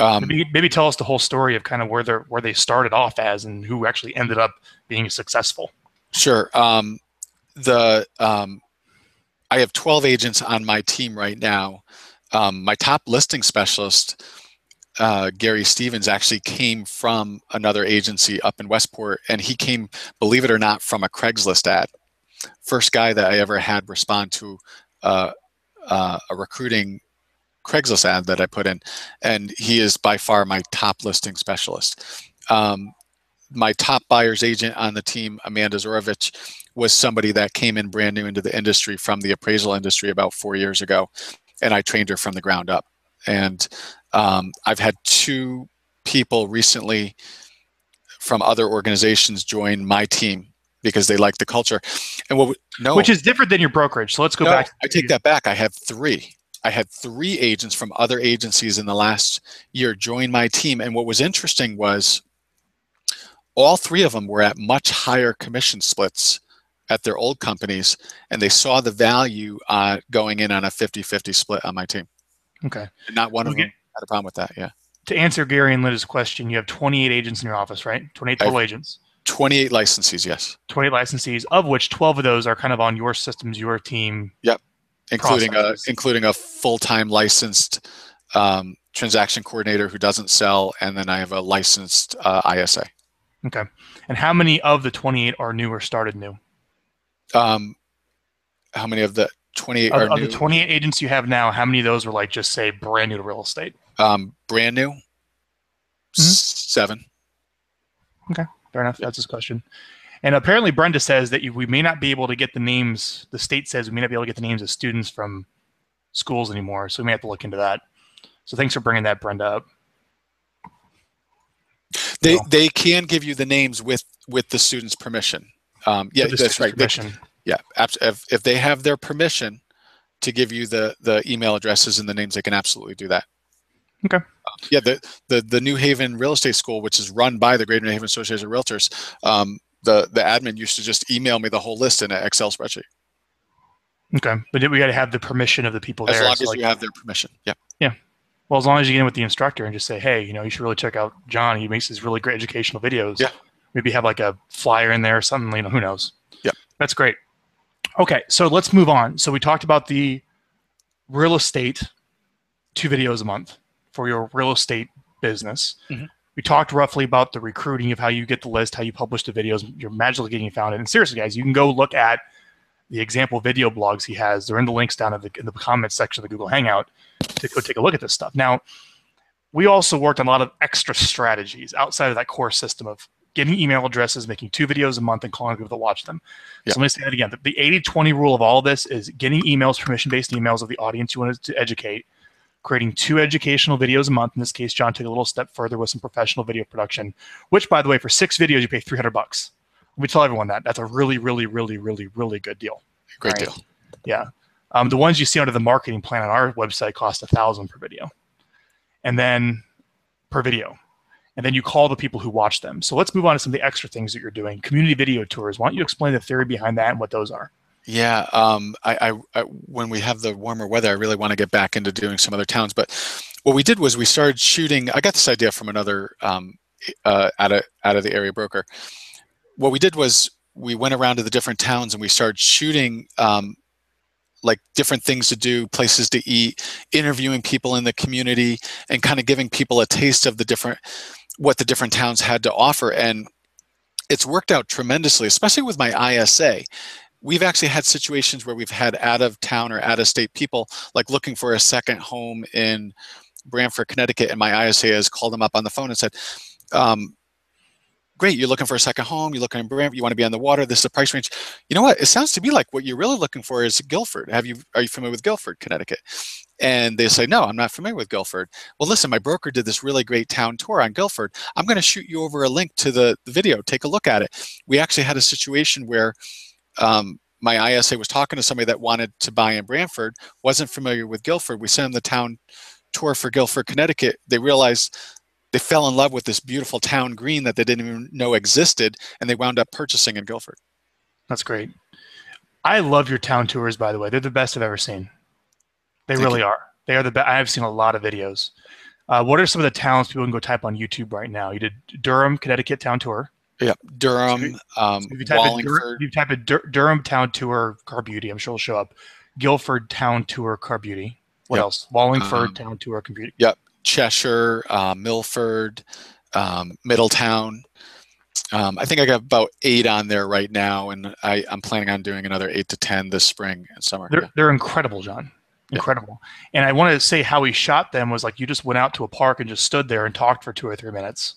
Um, maybe, maybe tell us the whole story of kind of where they where they started off as and who actually ended up being successful. Sure. Um, the um, I have 12 agents on my team right now. Um, my top listing specialist, uh, Gary Stevens, actually came from another agency up in Westport, and he came, believe it or not, from a Craigslist ad. First guy that I ever had respond to uh, uh, a recruiting Craigslist ad that I put in, and he is by far my top listing specialist. Um, my top buyer's agent on the team, Amanda Zorovich, was somebody that came in brand new into the industry from the appraisal industry about four years ago, and I trained her from the ground up. And um, I've had two people recently from other organizations join my team because they like the culture. And what no, which is different than your brokerage. So let's go no, back. I take that back. I have three. I had three agents from other agencies in the last year join my team. And what was interesting was all three of them were at much higher commission splits at their old companies, and they saw the value uh, going in on a 50 50 split on my team. Okay. And not one okay. of them had a problem with that. Yeah. To answer Gary and Linda's question, you have 28 agents in your office, right? 28 total agents. 28 licensees, yes. 28 licensees, of which 12 of those are kind of on your systems, your team. Yep. Including a including a full-time licensed um, transaction coordinator who doesn't sell, and then I have a licensed uh, ISA. Okay. And how many of the 28 are new or started new? Um, how many of the 28 of, are of new? the 28 agents you have now, how many of those are like just say brand new to real estate? Um, brand new, mm-hmm. seven. Okay, fair enough. That's his question. And apparently, Brenda says that we may not be able to get the names. The state says we may not be able to get the names of students from schools anymore, so we may have to look into that. So thanks for bringing that, Brenda, up. They so. they can give you the names with with the student's permission. Um, yeah, that's right. They, yeah, if, if they have their permission to give you the the email addresses and the names, they can absolutely do that. Okay. Yeah, the, the the New Haven Real Estate School, which is run by the Greater New Haven Association of Realtors, um, the the admin used to just email me the whole list in an Excel spreadsheet. Okay, but we got to have the permission of the people as there. As long as like, you have their permission. Yeah. Yeah. Well, as long as you get in with the instructor and just say, hey, you know, you should really check out John. He makes these really great educational videos. Yeah. Maybe have like a flyer in there or something. You know, who knows? Yeah. That's great. Okay, so let's move on. So we talked about the real estate, two videos a month for your real estate business. Mm-hmm. We talked roughly about the recruiting of how you get the list, how you publish the videos. You're magically getting found. And seriously, guys, you can go look at the example video blogs he has. They're in the links down in the, in the comments section of the Google Hangout to go take a look at this stuff. Now, we also worked on a lot of extra strategies outside of that core system of getting email addresses, making two videos a month, and calling people to watch them. So let me say that again. The 80 20 rule of all of this is getting emails, permission based emails of the audience you want to educate, creating two educational videos a month. In this case, John took a little step further with some professional video production, which, by the way, for six videos, you pay 300 bucks. We tell everyone that. That's a really, really, really, really, really good deal. Great right? deal. Yeah. Um, the ones you see under the marketing plan on our website cost a thousand per video, and then per video, and then you call the people who watch them. So let's move on to some of the extra things that you're doing. Community video tours. Why don't you explain the theory behind that and what those are? Yeah, um, I, I, I, when we have the warmer weather, I really want to get back into doing some other towns. But what we did was we started shooting. I got this idea from another um, uh, out of out of the area broker. What we did was we went around to the different towns and we started shooting um, like different things to do, places to eat, interviewing people in the community, and kind of giving people a taste of the different what the different towns had to offer. And it's worked out tremendously, especially with my ISA we've actually had situations where we've had out of town or out of state people like looking for a second home in Branford, Connecticut, and my ISA has called them up on the phone and said, um, great, you're looking for a second home, you're looking in Branford, you want to be on the water, this is the price range. You know what? It sounds to me like what you're really looking for is Guilford. Have you are you familiar with Guilford, Connecticut? And they say, no, I'm not familiar with Guilford. Well, listen, my broker did this really great town tour on Guilford. I'm going to shoot you over a link to the, the video. Take a look at it. We actually had a situation where um, my ISA was talking to somebody that wanted to buy in Branford, wasn't familiar with Guilford. We sent them the town tour for Guilford, Connecticut. They realized they fell in love with this beautiful town green that they didn't even know existed, and they wound up purchasing in Guilford. That's great. I love your town tours, by the way. They're the best I've ever seen. They Thank really you. are. They are the best. I've seen a lot of videos. Uh, what are some of the towns people can go type on YouTube right now? You did Durham, Connecticut town tour. Yeah, Durham, um, if you type Wallingford. In you type in Dur- Durham Town Tour Carbutti, I'm sure it'll show up. Guilford Town Tour Carbutti. What yep. else? Wallingford um, Town Tour Carbutti. Yep. Cheshire, uh, Milford, um, Middletown. Um, I think I got about eight on there right now, and I, am planning on doing another eight to ten this spring and summer. They're, yeah. they're incredible, John. Incredible. Yeah. And I wanted to say how he shot them was like you just went out to a park and just stood there and talked for two or three minutes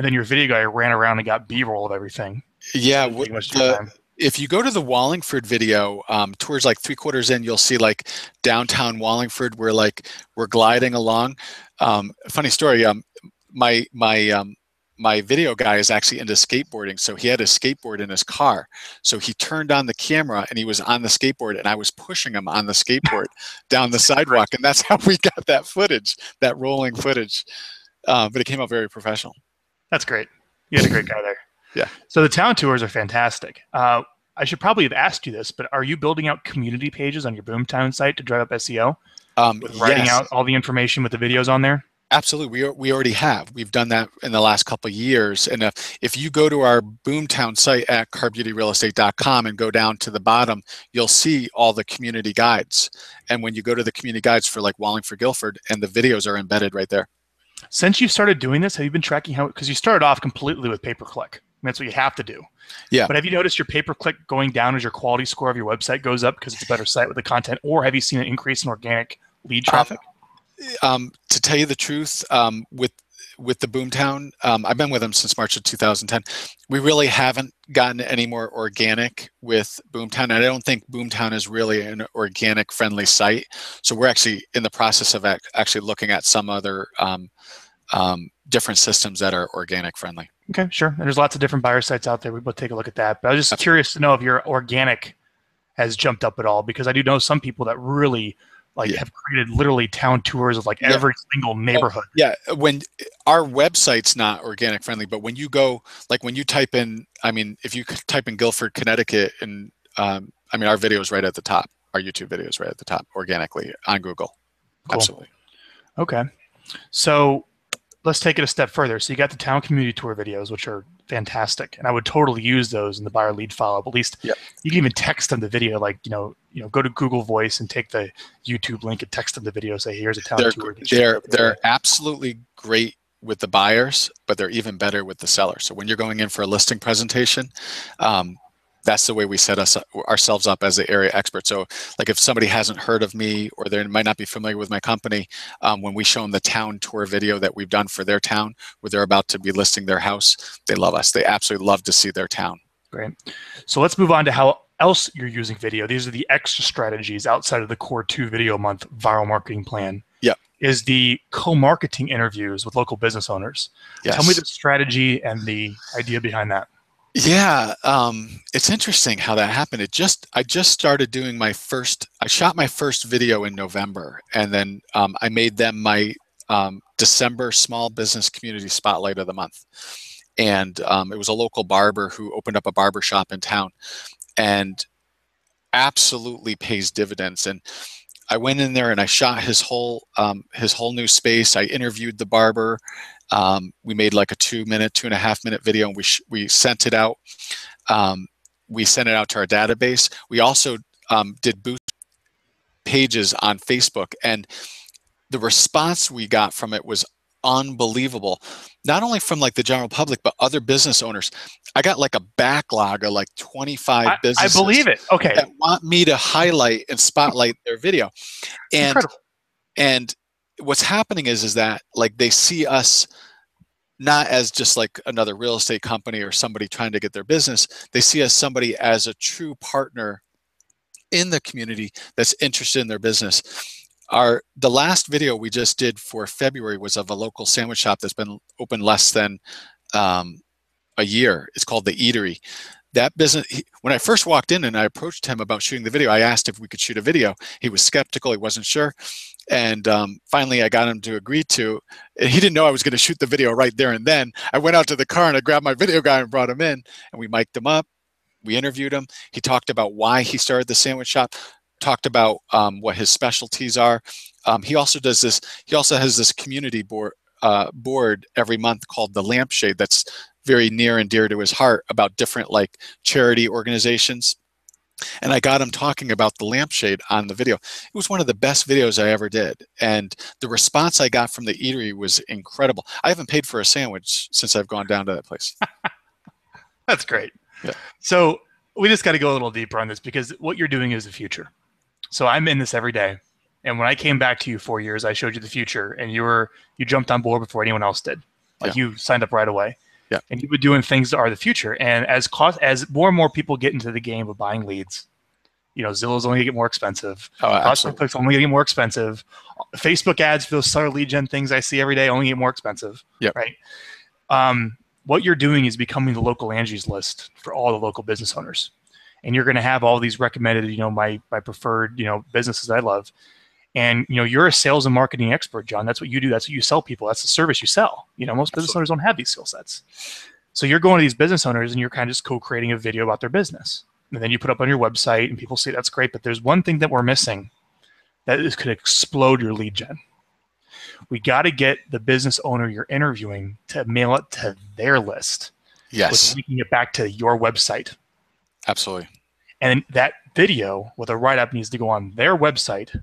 and then your video guy ran around and got B-roll of everything. Yeah, the, if you go to the Wallingford video, um, towards like three quarters in, you'll see like downtown Wallingford. We're like we're gliding along. Um, funny story. Um, my my um, my video guy is actually into skateboarding, so he had a skateboard in his car. So he turned on the camera and he was on the skateboard, and I was pushing him on the skateboard down the sidewalk, and that's how we got that footage, that rolling footage. Uh, but it came out very professional. That's great. You had a great guy there. Yeah. So the town tours are fantastic. Uh, I should probably have asked you this, but are you building out community pages on your Boomtown site to drive up SEO? Um, writing out all the information with the videos on there? Absolutely, we, al- we already have. We've done that in the last couple of years. And if, if you go to our Boomtown site at carbuttirealestate.com and go down to the bottom, you'll see all the community guides. And when you go to the community guides for like Wallingford, Guilford, and the videos are embedded right there. Since you started doing this, have you been tracking how? Because you started off completely with pay per click. That's what you have to do. Yeah. But have you noticed your pay per click going down as your quality score of your website goes up because it's a better site with the content, or have you seen an increase in organic lead Um, traffic? Um, to tell you the truth, um, with with the Boomtown, um, I've been with them since March of 2010. We really haven't gotten any more organic with Boomtown, and I don't think Boomtown is really an organic friendly site. So we're actually in the process of ac- actually looking at some other um, um, different systems that are organic friendly. Okay, sure. And there's lots of different buyer sites out there. We will take a look at that. But I was just curious to know if your organic has jumped up at all because I do know some people that really like Yeah. have created literally town tours of like Yeah. every single neighborhood. Yeah, when our website's not organic friendly, but when you go, like when you type in, I mean, if you type in Guilford, Connecticut, and um, I mean, our video is right at the top. Our YouTube video is right at the top organically on Google. Cool. Absolutely. Okay. So let's take it a step further. So you got the town community tour videos, which are fantastic, and I would totally use those in the buyer lead follow-up. At least Yep. you can even text them the video, like you know, you know, go to Google Voice and take the YouTube link and text them the video. Say, here's a town They're tour. they're they're absolutely great with the buyers, but they're even better with the seller. So when you're going in for a listing presentation, um, that's the way we set us ourselves up as the area expert. So like if somebody hasn't heard of me or they might not be familiar with my company, um, when we show them the town tour video that we've done for their town, where they're about to be listing their house, they love us. They absolutely love to see their town. Great. So let's move on to how else you're using video. These are the extra strategies outside of the core two video month Vyral marketing plan. Yep. Is the co-marketing interviews with local business owners. Yes. Tell me the strategy and the idea behind that. Yeah, um, it's interesting how that happened. It just I just started doing my first. I shot my first video in November, and then um, I made them my um, December small business community spotlight of the month. And um, it was a local barber who opened up a barber shop in town, and absolutely pays dividends. And I went in there and I shot his whole um, his whole new space. I interviewed the barber. Um, we made like a two minute, two and a half minute video, and we we sent it out. Um, we sent it out to our database. We also um, did boost pages on Facebook, and the response we got from it was unbelievable. Not only from like the general public, but other business owners. I got like a backlog of like 25 I, I believe it. Okay. that want me to highlight and spotlight their video. And Incredible. and what's happening is is that like they see us not as just like another real estate company or somebody trying to get their business they see us somebody as a true partner in the community that's interested in their business our the last video we just did for february was of a local sandwich shop that's been open less than um, a year. It's called the eatery. That business he, when i first walked in and i approached him about shooting the video i asked if we could shoot a video. He was skeptical. He wasn't sure. And um, finally i got him to agree to and he didn't know i was going to shoot the video right there and then. I went out to the car and i grabbed my video guy and brought him in and we mic'd him up. We interviewed him. He talked about why he started the sandwich shop talked about um, what his specialties are um, he also does this he also has this community board uh, board every month called the lampshade that's very near and dear to his heart about different like charity organizations and I got him talking about the lampshade on the video. It was one of the best videos I ever did. And the response I got from the eatery was incredible. I haven't paid for a sandwich since I've gone down to that place. That's great. Yeah. So we just got to go a little deeper on this because what you're doing is the future. So I'm in this every day. And when I came back to you four years, I showed you the future and you were you jumped on board before anyone else did. Like you signed up right away. Yeah. And you were doing things that are the future. And as cost as more and more people get into the game of buying leads, you know, Zillow's only gonna get more expensive. Oh, absolutely. click's only gonna get more expensive. Facebook ads for those seller lead gen things I see every day only get more expensive. Yeah. Right. Um, what you're doing is becoming the local Angie's list for all the local business owners. And you're gonna have all these recommended, you know, my my preferred, you know, businesses I love. And you know, you're a sales and marketing expert, John. That's what you do. That's what you sell people. That's the service you sell. You know, most business owners don't have these skill sets. So you're going to these business owners and you're kind of just co-creating a video about their business. And then you put up on your website and people say that's great, but there's one thing that we're missing that is could explode your lead gen. We got to get the business owner you're interviewing to mail it to their list Yes, with linking it back to your website. Absolutely. And that video with a write up needs to go on their website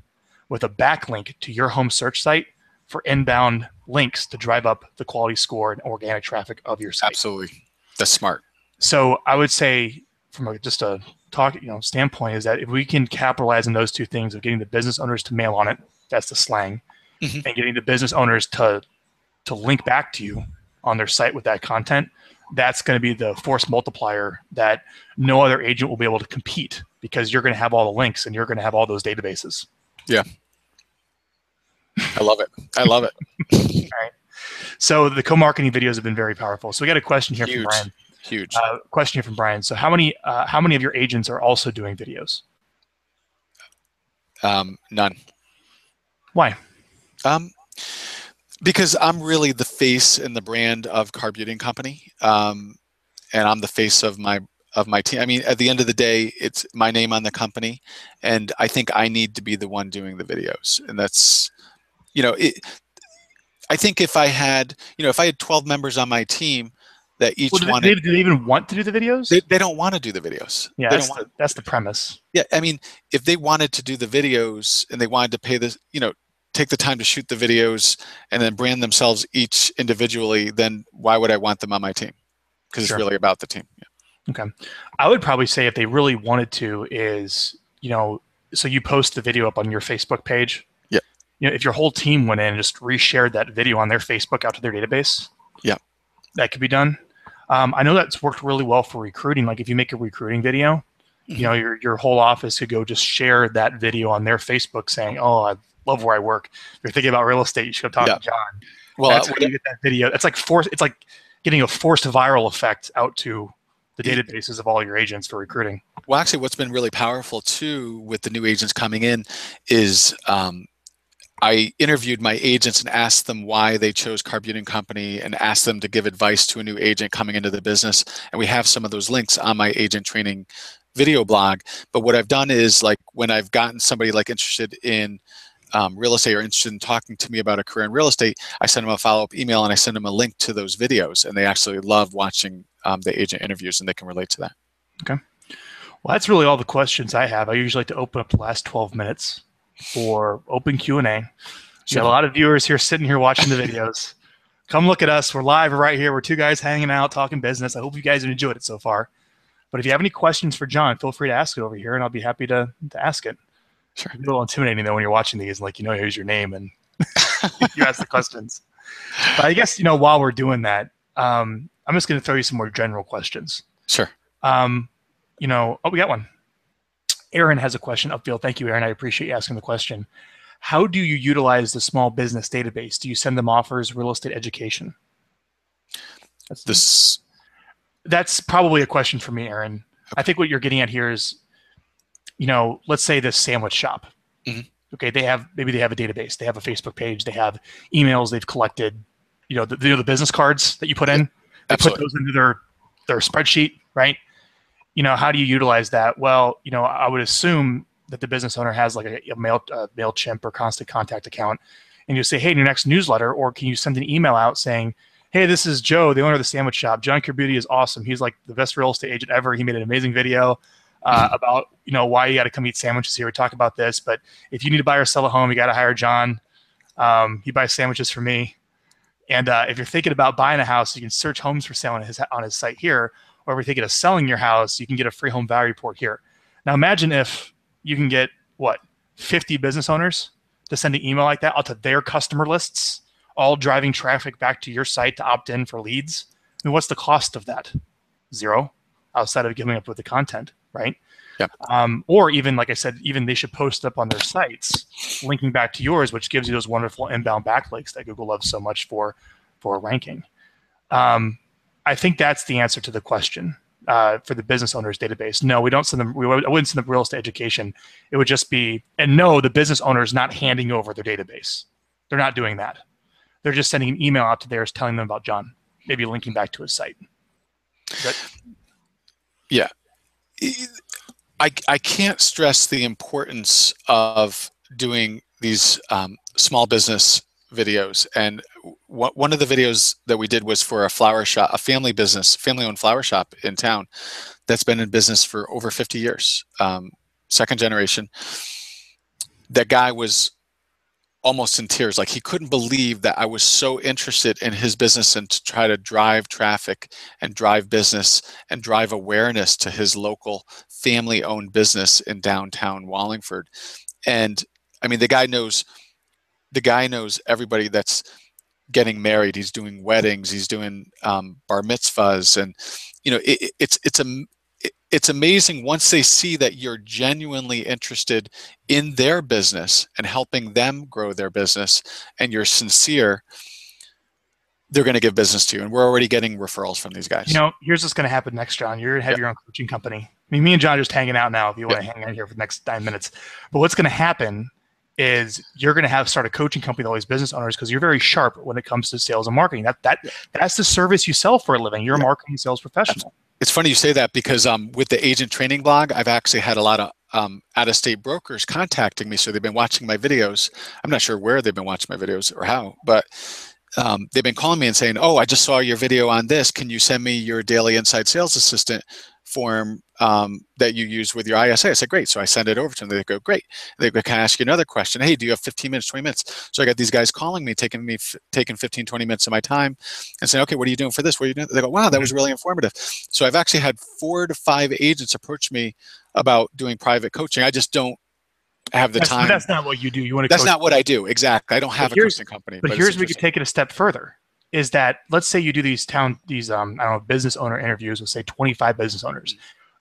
with a backlink to your home search site for inbound links to drive up the quality score and organic traffic of your site. Absolutely. That's smart. So I would say, from a, just a talk, you know, standpoint, is that if we can capitalize on those two things of getting the business owners to mail on it, that's the slang, Mhm. and getting the business owners to to link back to you on their site with that content, that's going to be the force multiplier that no other agent will be able to compete because you're going to have all the links and you're going to have all those databases. Yeah. I love it. I love it. So the co-marketing videos have been very powerful. So we got a question here from Huge. Brian. Huge. Uh, question here from Brian. So how many uh, how many of your agents are also doing videos? Um, none. Why? Um, because I'm really the face and the brand of Carbutti and Company, um, and I'm the face of my of my team. I mean, at the end of the day, it's my name on the company, and I think I need to be the one doing the videos, and that's, you know, it. I think if I had, you know, if I had 12 members on my team that each Well, do, they, wanted, do they even want to do the videos? they, they don't want to do the videos. yeah, they that's don't want the, that's the premise. yeah, I mean, if they wanted to do the videos and they wanted to pay the, you know, take the time to shoot the videos and then brand themselves each individually, then why would I want them on my team? Because Sure. it's really about the team. Yeah. I would probably say if they really wanted to, is you know, so you post the video up on your Facebook page. Yeah. You know, if your whole team went in and just reshared that video on their Facebook out to their database. Yeah. That could be done. Um, I know that's worked really well for recruiting. Like if you make a recruiting video, you know, your your whole office could go just share that video on their Facebook saying, "Oh, I love where I work." If you're thinking about real estate, you should come talk Yeah. to John. Well, that's uh, how you get that video. It's like force. It's like getting a forced viral effect out to the databases of all your agents for recruiting. Well, actually, what's been really powerful too with the new agents coming in is um, I interviewed my agents and asked them why they chose Carbutti and Company and asked them to give advice to a new agent coming into the business. And we have some of those links on my agent training video blog. But what I've done is like when I've gotten somebody like interested in um, real estate or interested in talking to me about a career in real estate, I send them a follow up email and I send them a link to those videos. And they actually love watching um, the agent interviews and they can relate to that. Okay. Well, that's really all the questions I have. I usually like to open up the last 12 minutes for open Q&A. We got a lot of viewers here sitting here watching the videos. Come look at us. We're live right here. We're two guys hanging out, talking business. I hope you guys have enjoyed it so far. But if you have any questions for John, feel free to ask it over here, and I'll be happy to, to ask it. Sure. It's a little intimidating though when you're watching these, like you know, here's your name and you ask the questions. But I guess you know while we're doing that, um, I'm just going to throw you some more general questions. Sure. Um, you know, oh, we got one. Aaron has a question upfield. Thank you, Aaron. I appreciate you asking the question. How do you utilize the small business database? Do you send them offers, real estate education? That's This that's probably a question for me, Aaron. I think what you're getting at here is, you know, let's say this sandwich shop. Mhm. Okay, they have maybe they have a database, they have a Facebook page, they have emails they've collected. You know, the, you know, the business cards that you put in. They put those into their their spreadsheet, right? You know, how do you utilize that? Well, you know, I would assume that the business owner has like a, a mail uh, Mailchimp or Constant Contact account, and you say, hey, in your next newsletter, or can you send an email out saying, hey, this is Joe, the owner of the sandwich shop. John Beauty is awesome. He's like the best real estate agent ever. He made an amazing video uh, about you know why you got to come eat sandwiches here. We talk about this, but if you need to buy or sell a home, you got to hire John. Um, he buys sandwiches for me. And uh, if you're thinking about buying a house, you can search homes for sale on his on his site here. Or if you're thinking of selling your house, you can get a free home value report here. Now imagine if you can get what 50 business owners to send an email like that out to their customer lists, all driving traffic back to your site to opt in for leads. I mean, what's the cost of that? Zero, outside of giving up with the content, right? Yep. Um, or even, like I said, even they should post up on their sites, linking back to yours, which gives you those wonderful inbound backlinks that Google loves so much for for ranking. Um, I think that's the answer to the question uh, for the business owners database. No, we don't send them. We I wouldn't send them real estate education. It would just be, and no, the business owner is not handing over their database. They're not doing that. They're just sending an email out to theirs telling them about John, maybe linking back to his site. That, yeah. I, I can't stress the importance of doing these um, small business videos. And one of the videos that we did was for a flower shop, a family business, family owned flower shop in town that's been in business for over 50 years, um, second generation. That guy was almost in tears. Like he couldn't believe that I was so interested in his business and to try to drive traffic and drive business and drive awareness to his local family owned business in downtown Wallingford. And I mean, the guy knows, the guy knows everybody that's getting married. He's doing weddings. He's doing um, bar mitzvahs, and you know, it, it's it's a it's amazing once they see that you're genuinely interested in their business and helping them grow their business and you're sincere they're going to give business to you. And we're already getting referrals from these guys. You know here's what's going to happen next john. You're going to have yep. your own coaching company. I mean me and john are just hanging out now if you want yep. to hang out here for the next nine minutes. But what's going to happen is you're going to have start a coaching company with all these business owners because you're very sharp when it comes to sales and marketing. That that that's the service you sell for a living. You're a marketing sales professional it's funny you say that because um, with the agent training blog, I've actually had a lot of um, out-of-state brokers contacting me. So they've been watching my videos. I'm not sure where they've been watching my videos or how, but um, they've been calling me and saying, "Oh, I just saw your video on this. Can you send me your daily inside sales assistant form um, that you use with your ISA. I said, great. So I send it over to them. They go, great. They go, can I ask you another question? Hey, do you have 15 minutes, 20 minutes? So I got these guys calling me, taking me, taking 15, 20 minutes of my time and saying, okay, what are you doing for this? What are you doing? They go, wow, that was really informative. So I've actually had four to five agents approach me about doing private coaching. I just don't have the that's, time. That's not what you do. You want to. That's not what I do. Exactly. I don't have a coaching company. But, but here's we could take it a step further is that let's say you do these town these um I don't know business owner interviews with say 25 business owners,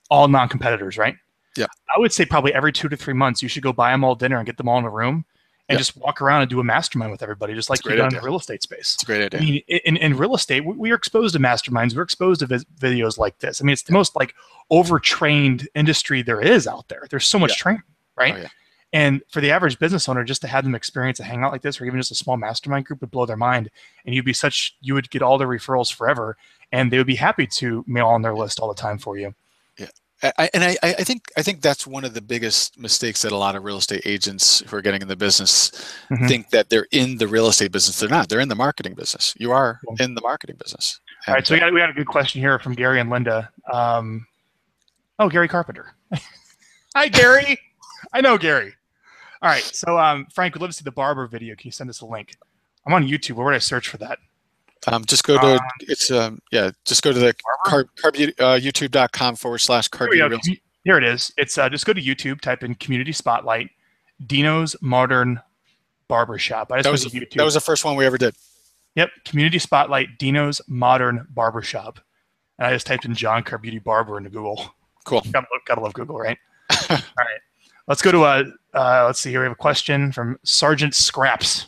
all non-competitors, right? Yeah. I would say probably every two to three months you should go buy them all dinner and get them all in a room and yeah. just walk around and do a mastermind with everybody, just like you done in the real estate space. It's a great idea. I mean, in, in real estate, we are exposed to masterminds. We're exposed to videos like this. I mean, it's the most like overtrained industry there is out there. There's so much yeah. training, right? Oh, yeah. And for the average business owner, just to have them experience a hangout like this, or even just a small mastermind group, would blow their mind. And you'd be such, you would get all their referrals forever, and they would be happy to mail on their list all the time for you. Yeah, I, and I, I think I think that's one of the biggest mistakes that a lot of real estate agents who are getting in the business mm-hmm. think that they're in the real estate business. They're not. They're in the marketing business. You are in the marketing business. All right. So we got we got a good question here from Gary and Linda. Um, oh, Gary Carpenter. Hi, Gary. I know Gary. All right. So, um, Frank, we'd love to see the barber video. Can you send us a link? I'm on YouTube. Where would I search for that? Um, just go to um, it's um yeah just go to the car, car, uh, youtube.com forward slash car here, here it is it's uh, just go to youtube type in community spotlight dino's modern barbershop I just that was YouTube. that was the first one we ever did yep community spotlight dino's modern barbershop and i just typed in john carbutti barber into google cool gotta, gotta love google right all right let's go to a uh, let's see here we have a question from sergeant scraps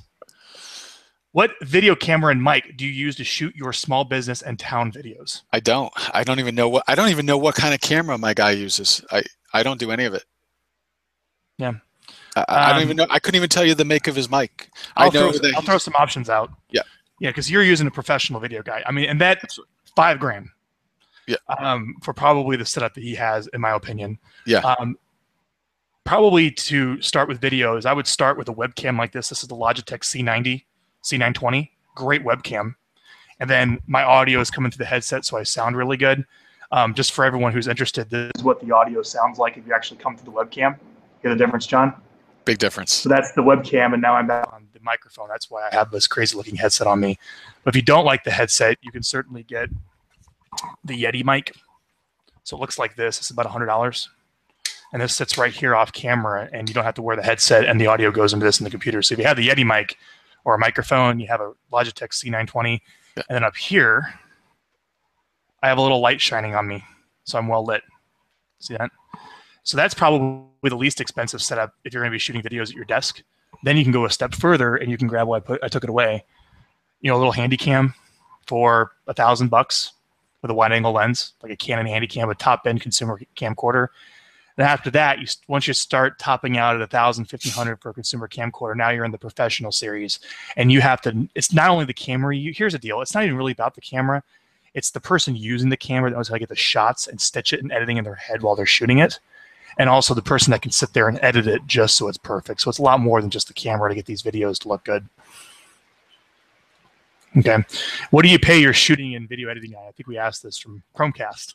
what video camera and mic do you use to shoot your small business and town videos? I don't. I don't even know what I don't even know what kind of camera my guy uses. I I don't do any of it. Yeah. I, I don't even know. I couldn't even tell you the make of his mic. I'll I know throw, I'll throw some options out. Yeah. Yeah, because you're using a professional video guy. I mean, and that's Absolutely. five grand. Yeah. Um, for probably the setup that he has, in my opinion. Yeah. Um, probably to start with videos, I would start with a webcam like this. This is the Logitech C90 C920, great webcam. And then my audio is coming through the headset, so I sound really good. Um, just for everyone who's interested, this is what the audio sounds like if you actually come to the webcam. Hear the difference, John? Big difference. So that's the webcam, and now I'm back on the microphone. That's why I have this crazy looking headset on me. But if you don't like the headset, you can certainly get the Yeti mic. So it looks like this. It's about $100. And this sits right here off camera, and you don't have to wear the headset, and the audio goes into this in the computer. So if you have the Yeti mic, or a microphone. You have a Logitech C920, yeah. and then up here, I have a little light shining on me, so I'm well lit. See that? So that's probably the least expensive setup if you're going to be shooting videos at your desk. Then you can go a step further and you can grab what I put. I took it away. You know, a little handy cam for a thousand bucks with a wide angle lens, like a Canon Handycam, a top end consumer camcorder. Then after that, you once you start topping out at 1,000, 1,500 for a consumer camcorder, now you're in the professional series, and you have to. It's not only the camera. You, here's the deal. It's not even really about the camera. It's the person using the camera that knows how to get the shots and stitch it and editing in their head while they're shooting it, and also the person that can sit there and edit it just so it's perfect. So it's a lot more than just the camera to get these videos to look good. Okay. What do you pay your shooting and video editing guy? I think we asked this from Chromecast.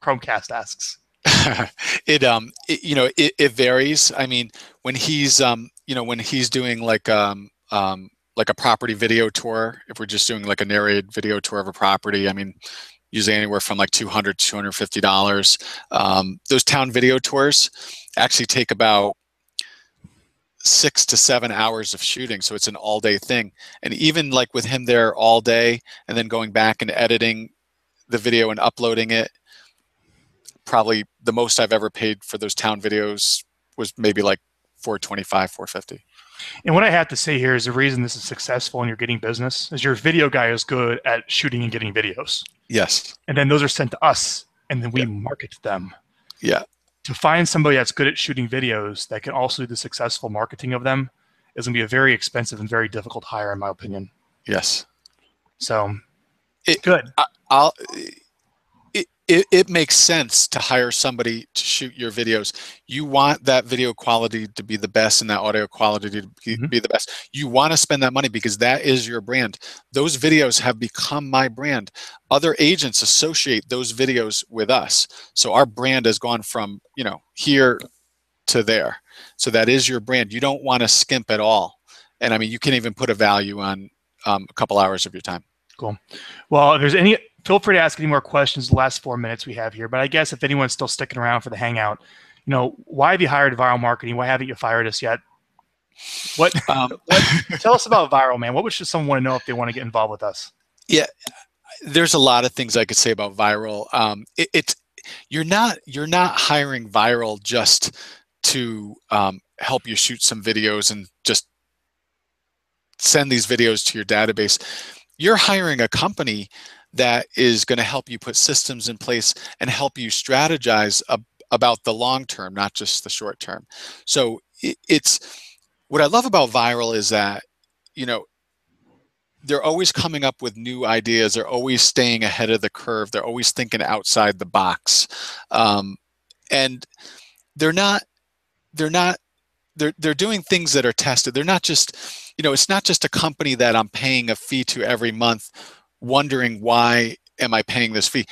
Chromecast asks. it um it, you know it, it varies. I mean when he's um you know when he's doing like um um like a property video tour, if we're just doing like a narrated video tour of a property, I mean usually anywhere from like 200 250 dollars um, those town video tours actually take about six to seven hours of shooting so it's an all day thing and even like with him there all day and then going back and editing the video and uploading it probably the most i've ever paid for those town videos was maybe like 425 450 and what i have to say here is the reason this is successful and you're getting business is your video guy is good at shooting and getting videos yes and then those are sent to us and then we yeah. market them yeah to find somebody that's good at shooting videos that can also do the successful marketing of them is going to be a very expensive and very difficult hire, in my opinion. Yes. So, it, good. I, will it, it it makes sense to hire somebody to shoot your videos. You want that video quality to be the best and that audio quality to be, mm-hmm. be the best. You want to spend that money because that is your brand. Those videos have become my brand. Other agents associate those videos with us. So our brand has gone from, you know, here to there. So that is your brand. You don't want to skimp at all. And I mean, you can even put a value on um, a couple hours of your time. Cool. Well, if there's any feel free to ask any more questions the last four minutes we have here. But I guess if anyone's still sticking around for the hangout, you know, why have you hired Vyral Marketing? Why haven't you fired us yet? What, um, what tell us about Vyral, man? What would someone want to know if they want to get involved with us? Yeah, there's a lot of things I could say about Vyral. Um, it, it's you're not you're not hiring Vyral just to um, help you shoot some videos and just send these videos to your database. You're hiring a company that is going to help you put systems in place and help you strategize ab- about the long term, not just the short term. So it, it's what I love about Vyral is that, you know, they're always coming up with new ideas. They're always staying ahead of the curve. They're always thinking outside the box. Um, and they're not, they're not, they're, they're doing things that are tested. They're not just, you know, it's not just a company that I'm paying a fee to every month wondering why am I paying this fee?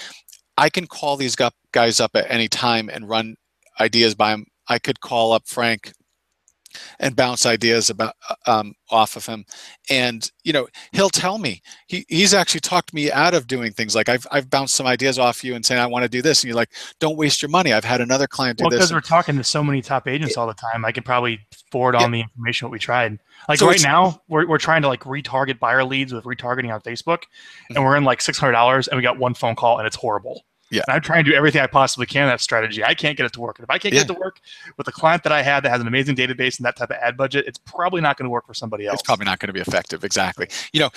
I can call these guys up at any time and run ideas by them. I could call up Frank and bounce ideas about uh, um, off of him. And you know he'll tell me he, he's actually talked me out of doing things like I've, I've bounced some ideas off you and saying i want to do this and you're like don't waste your money i've had another client do well, this because we're talking to so many top agents all the time i could probably forward on the information what we tried. Like so right now we're, we're trying to like retarget buyer leads with retargeting on facebook and mm-hmm. we're in like $600 and we got one phone call and it's horrible yeah. And I'm trying to do everything I possibly can in that strategy. I can't get it to work. And if I can't yeah. get it to work with a client that I had that has an amazing database and that type of ad budget, it's probably not going to work for somebody else. It's probably not going to be effective. Exactly. You know,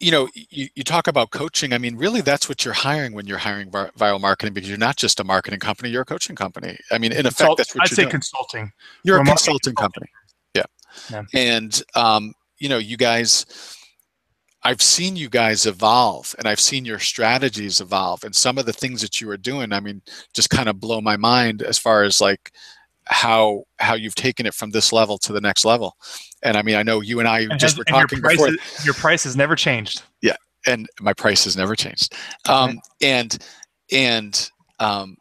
you know, you, you talk about coaching. I mean, really, that's what you're hiring when you're hiring Vyral Marketing because you're not just a marketing company; you're a coaching company. I mean, in effect, that's what I'd you're say doing. consulting. You're a consulting company. Yeah. yeah. And um, you know, you guys I've seen you guys evolve and I've seen your strategies evolve and some of the things that you are doing, I mean, just kind of blow my mind as far as like how how you've taken it from this level to the next level. And I mean, I know you and I and just has, were talking your before. Is, your price has never changed. Yeah, and my price has never changed. Um, and and um,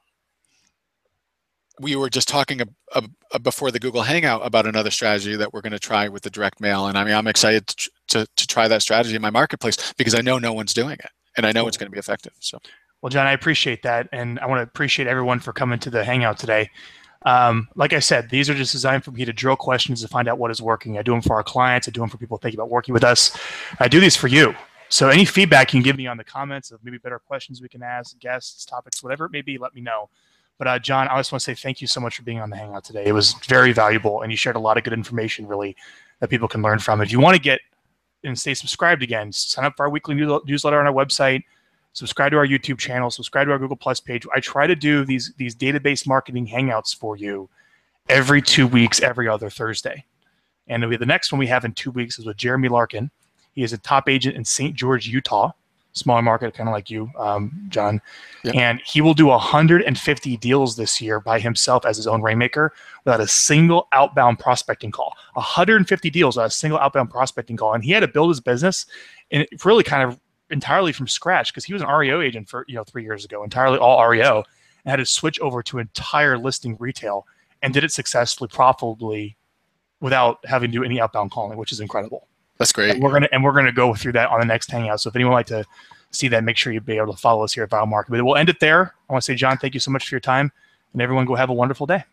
we were just talking a, a, before the Google Hangout about another strategy that we're going to try with the direct mail, and I mean, I'm excited to, to, to try that strategy in my marketplace because I know no one's doing it, and I know it's going to be effective. So, well, John, I appreciate that, and I want to appreciate everyone for coming to the Hangout today. Um, like I said, these are just designed for me to drill questions to find out what is working. I do them for our clients. I do them for people thinking about working with us. I do these for you. So any feedback you can give me on the comments of maybe better questions we can ask, guests, topics, whatever it may be, let me know. But uh, John, I just want to say thank you so much for being on the Hangout today. It was very valuable, and you shared a lot of good information, really, that people can learn from. If you want to get and stay subscribed again, sign up for our weekly newsletter on our website. Subscribe to our YouTube channel. Subscribe to our Google Plus page. I try to do these these database marketing hangouts for you every two weeks, every other Thursday. And the next one we have in two weeks is with Jeremy Larkin. He is a top agent in St. George, Utah, smaller market, kind of like you, um, John. Yeah. And he will do 150 deals this year by himself as his own rainmaker without a single outbound prospecting call. 150 deals without a single outbound prospecting call. And he had to build his business and really kind of entirely from scratch because he was an REO agent for you know three years ago, entirely all REO, and had to switch over to entire listing retail and did it successfully, profitably, without having to do any outbound calling, which is incredible. That's great. And we're gonna and we're gonna go through that on the next hangout. So if anyone would like to see that, make sure you be able to follow us here at Vyral Market. But we'll end it there. I want to say, John, thank you so much for your time, and everyone go have a wonderful day.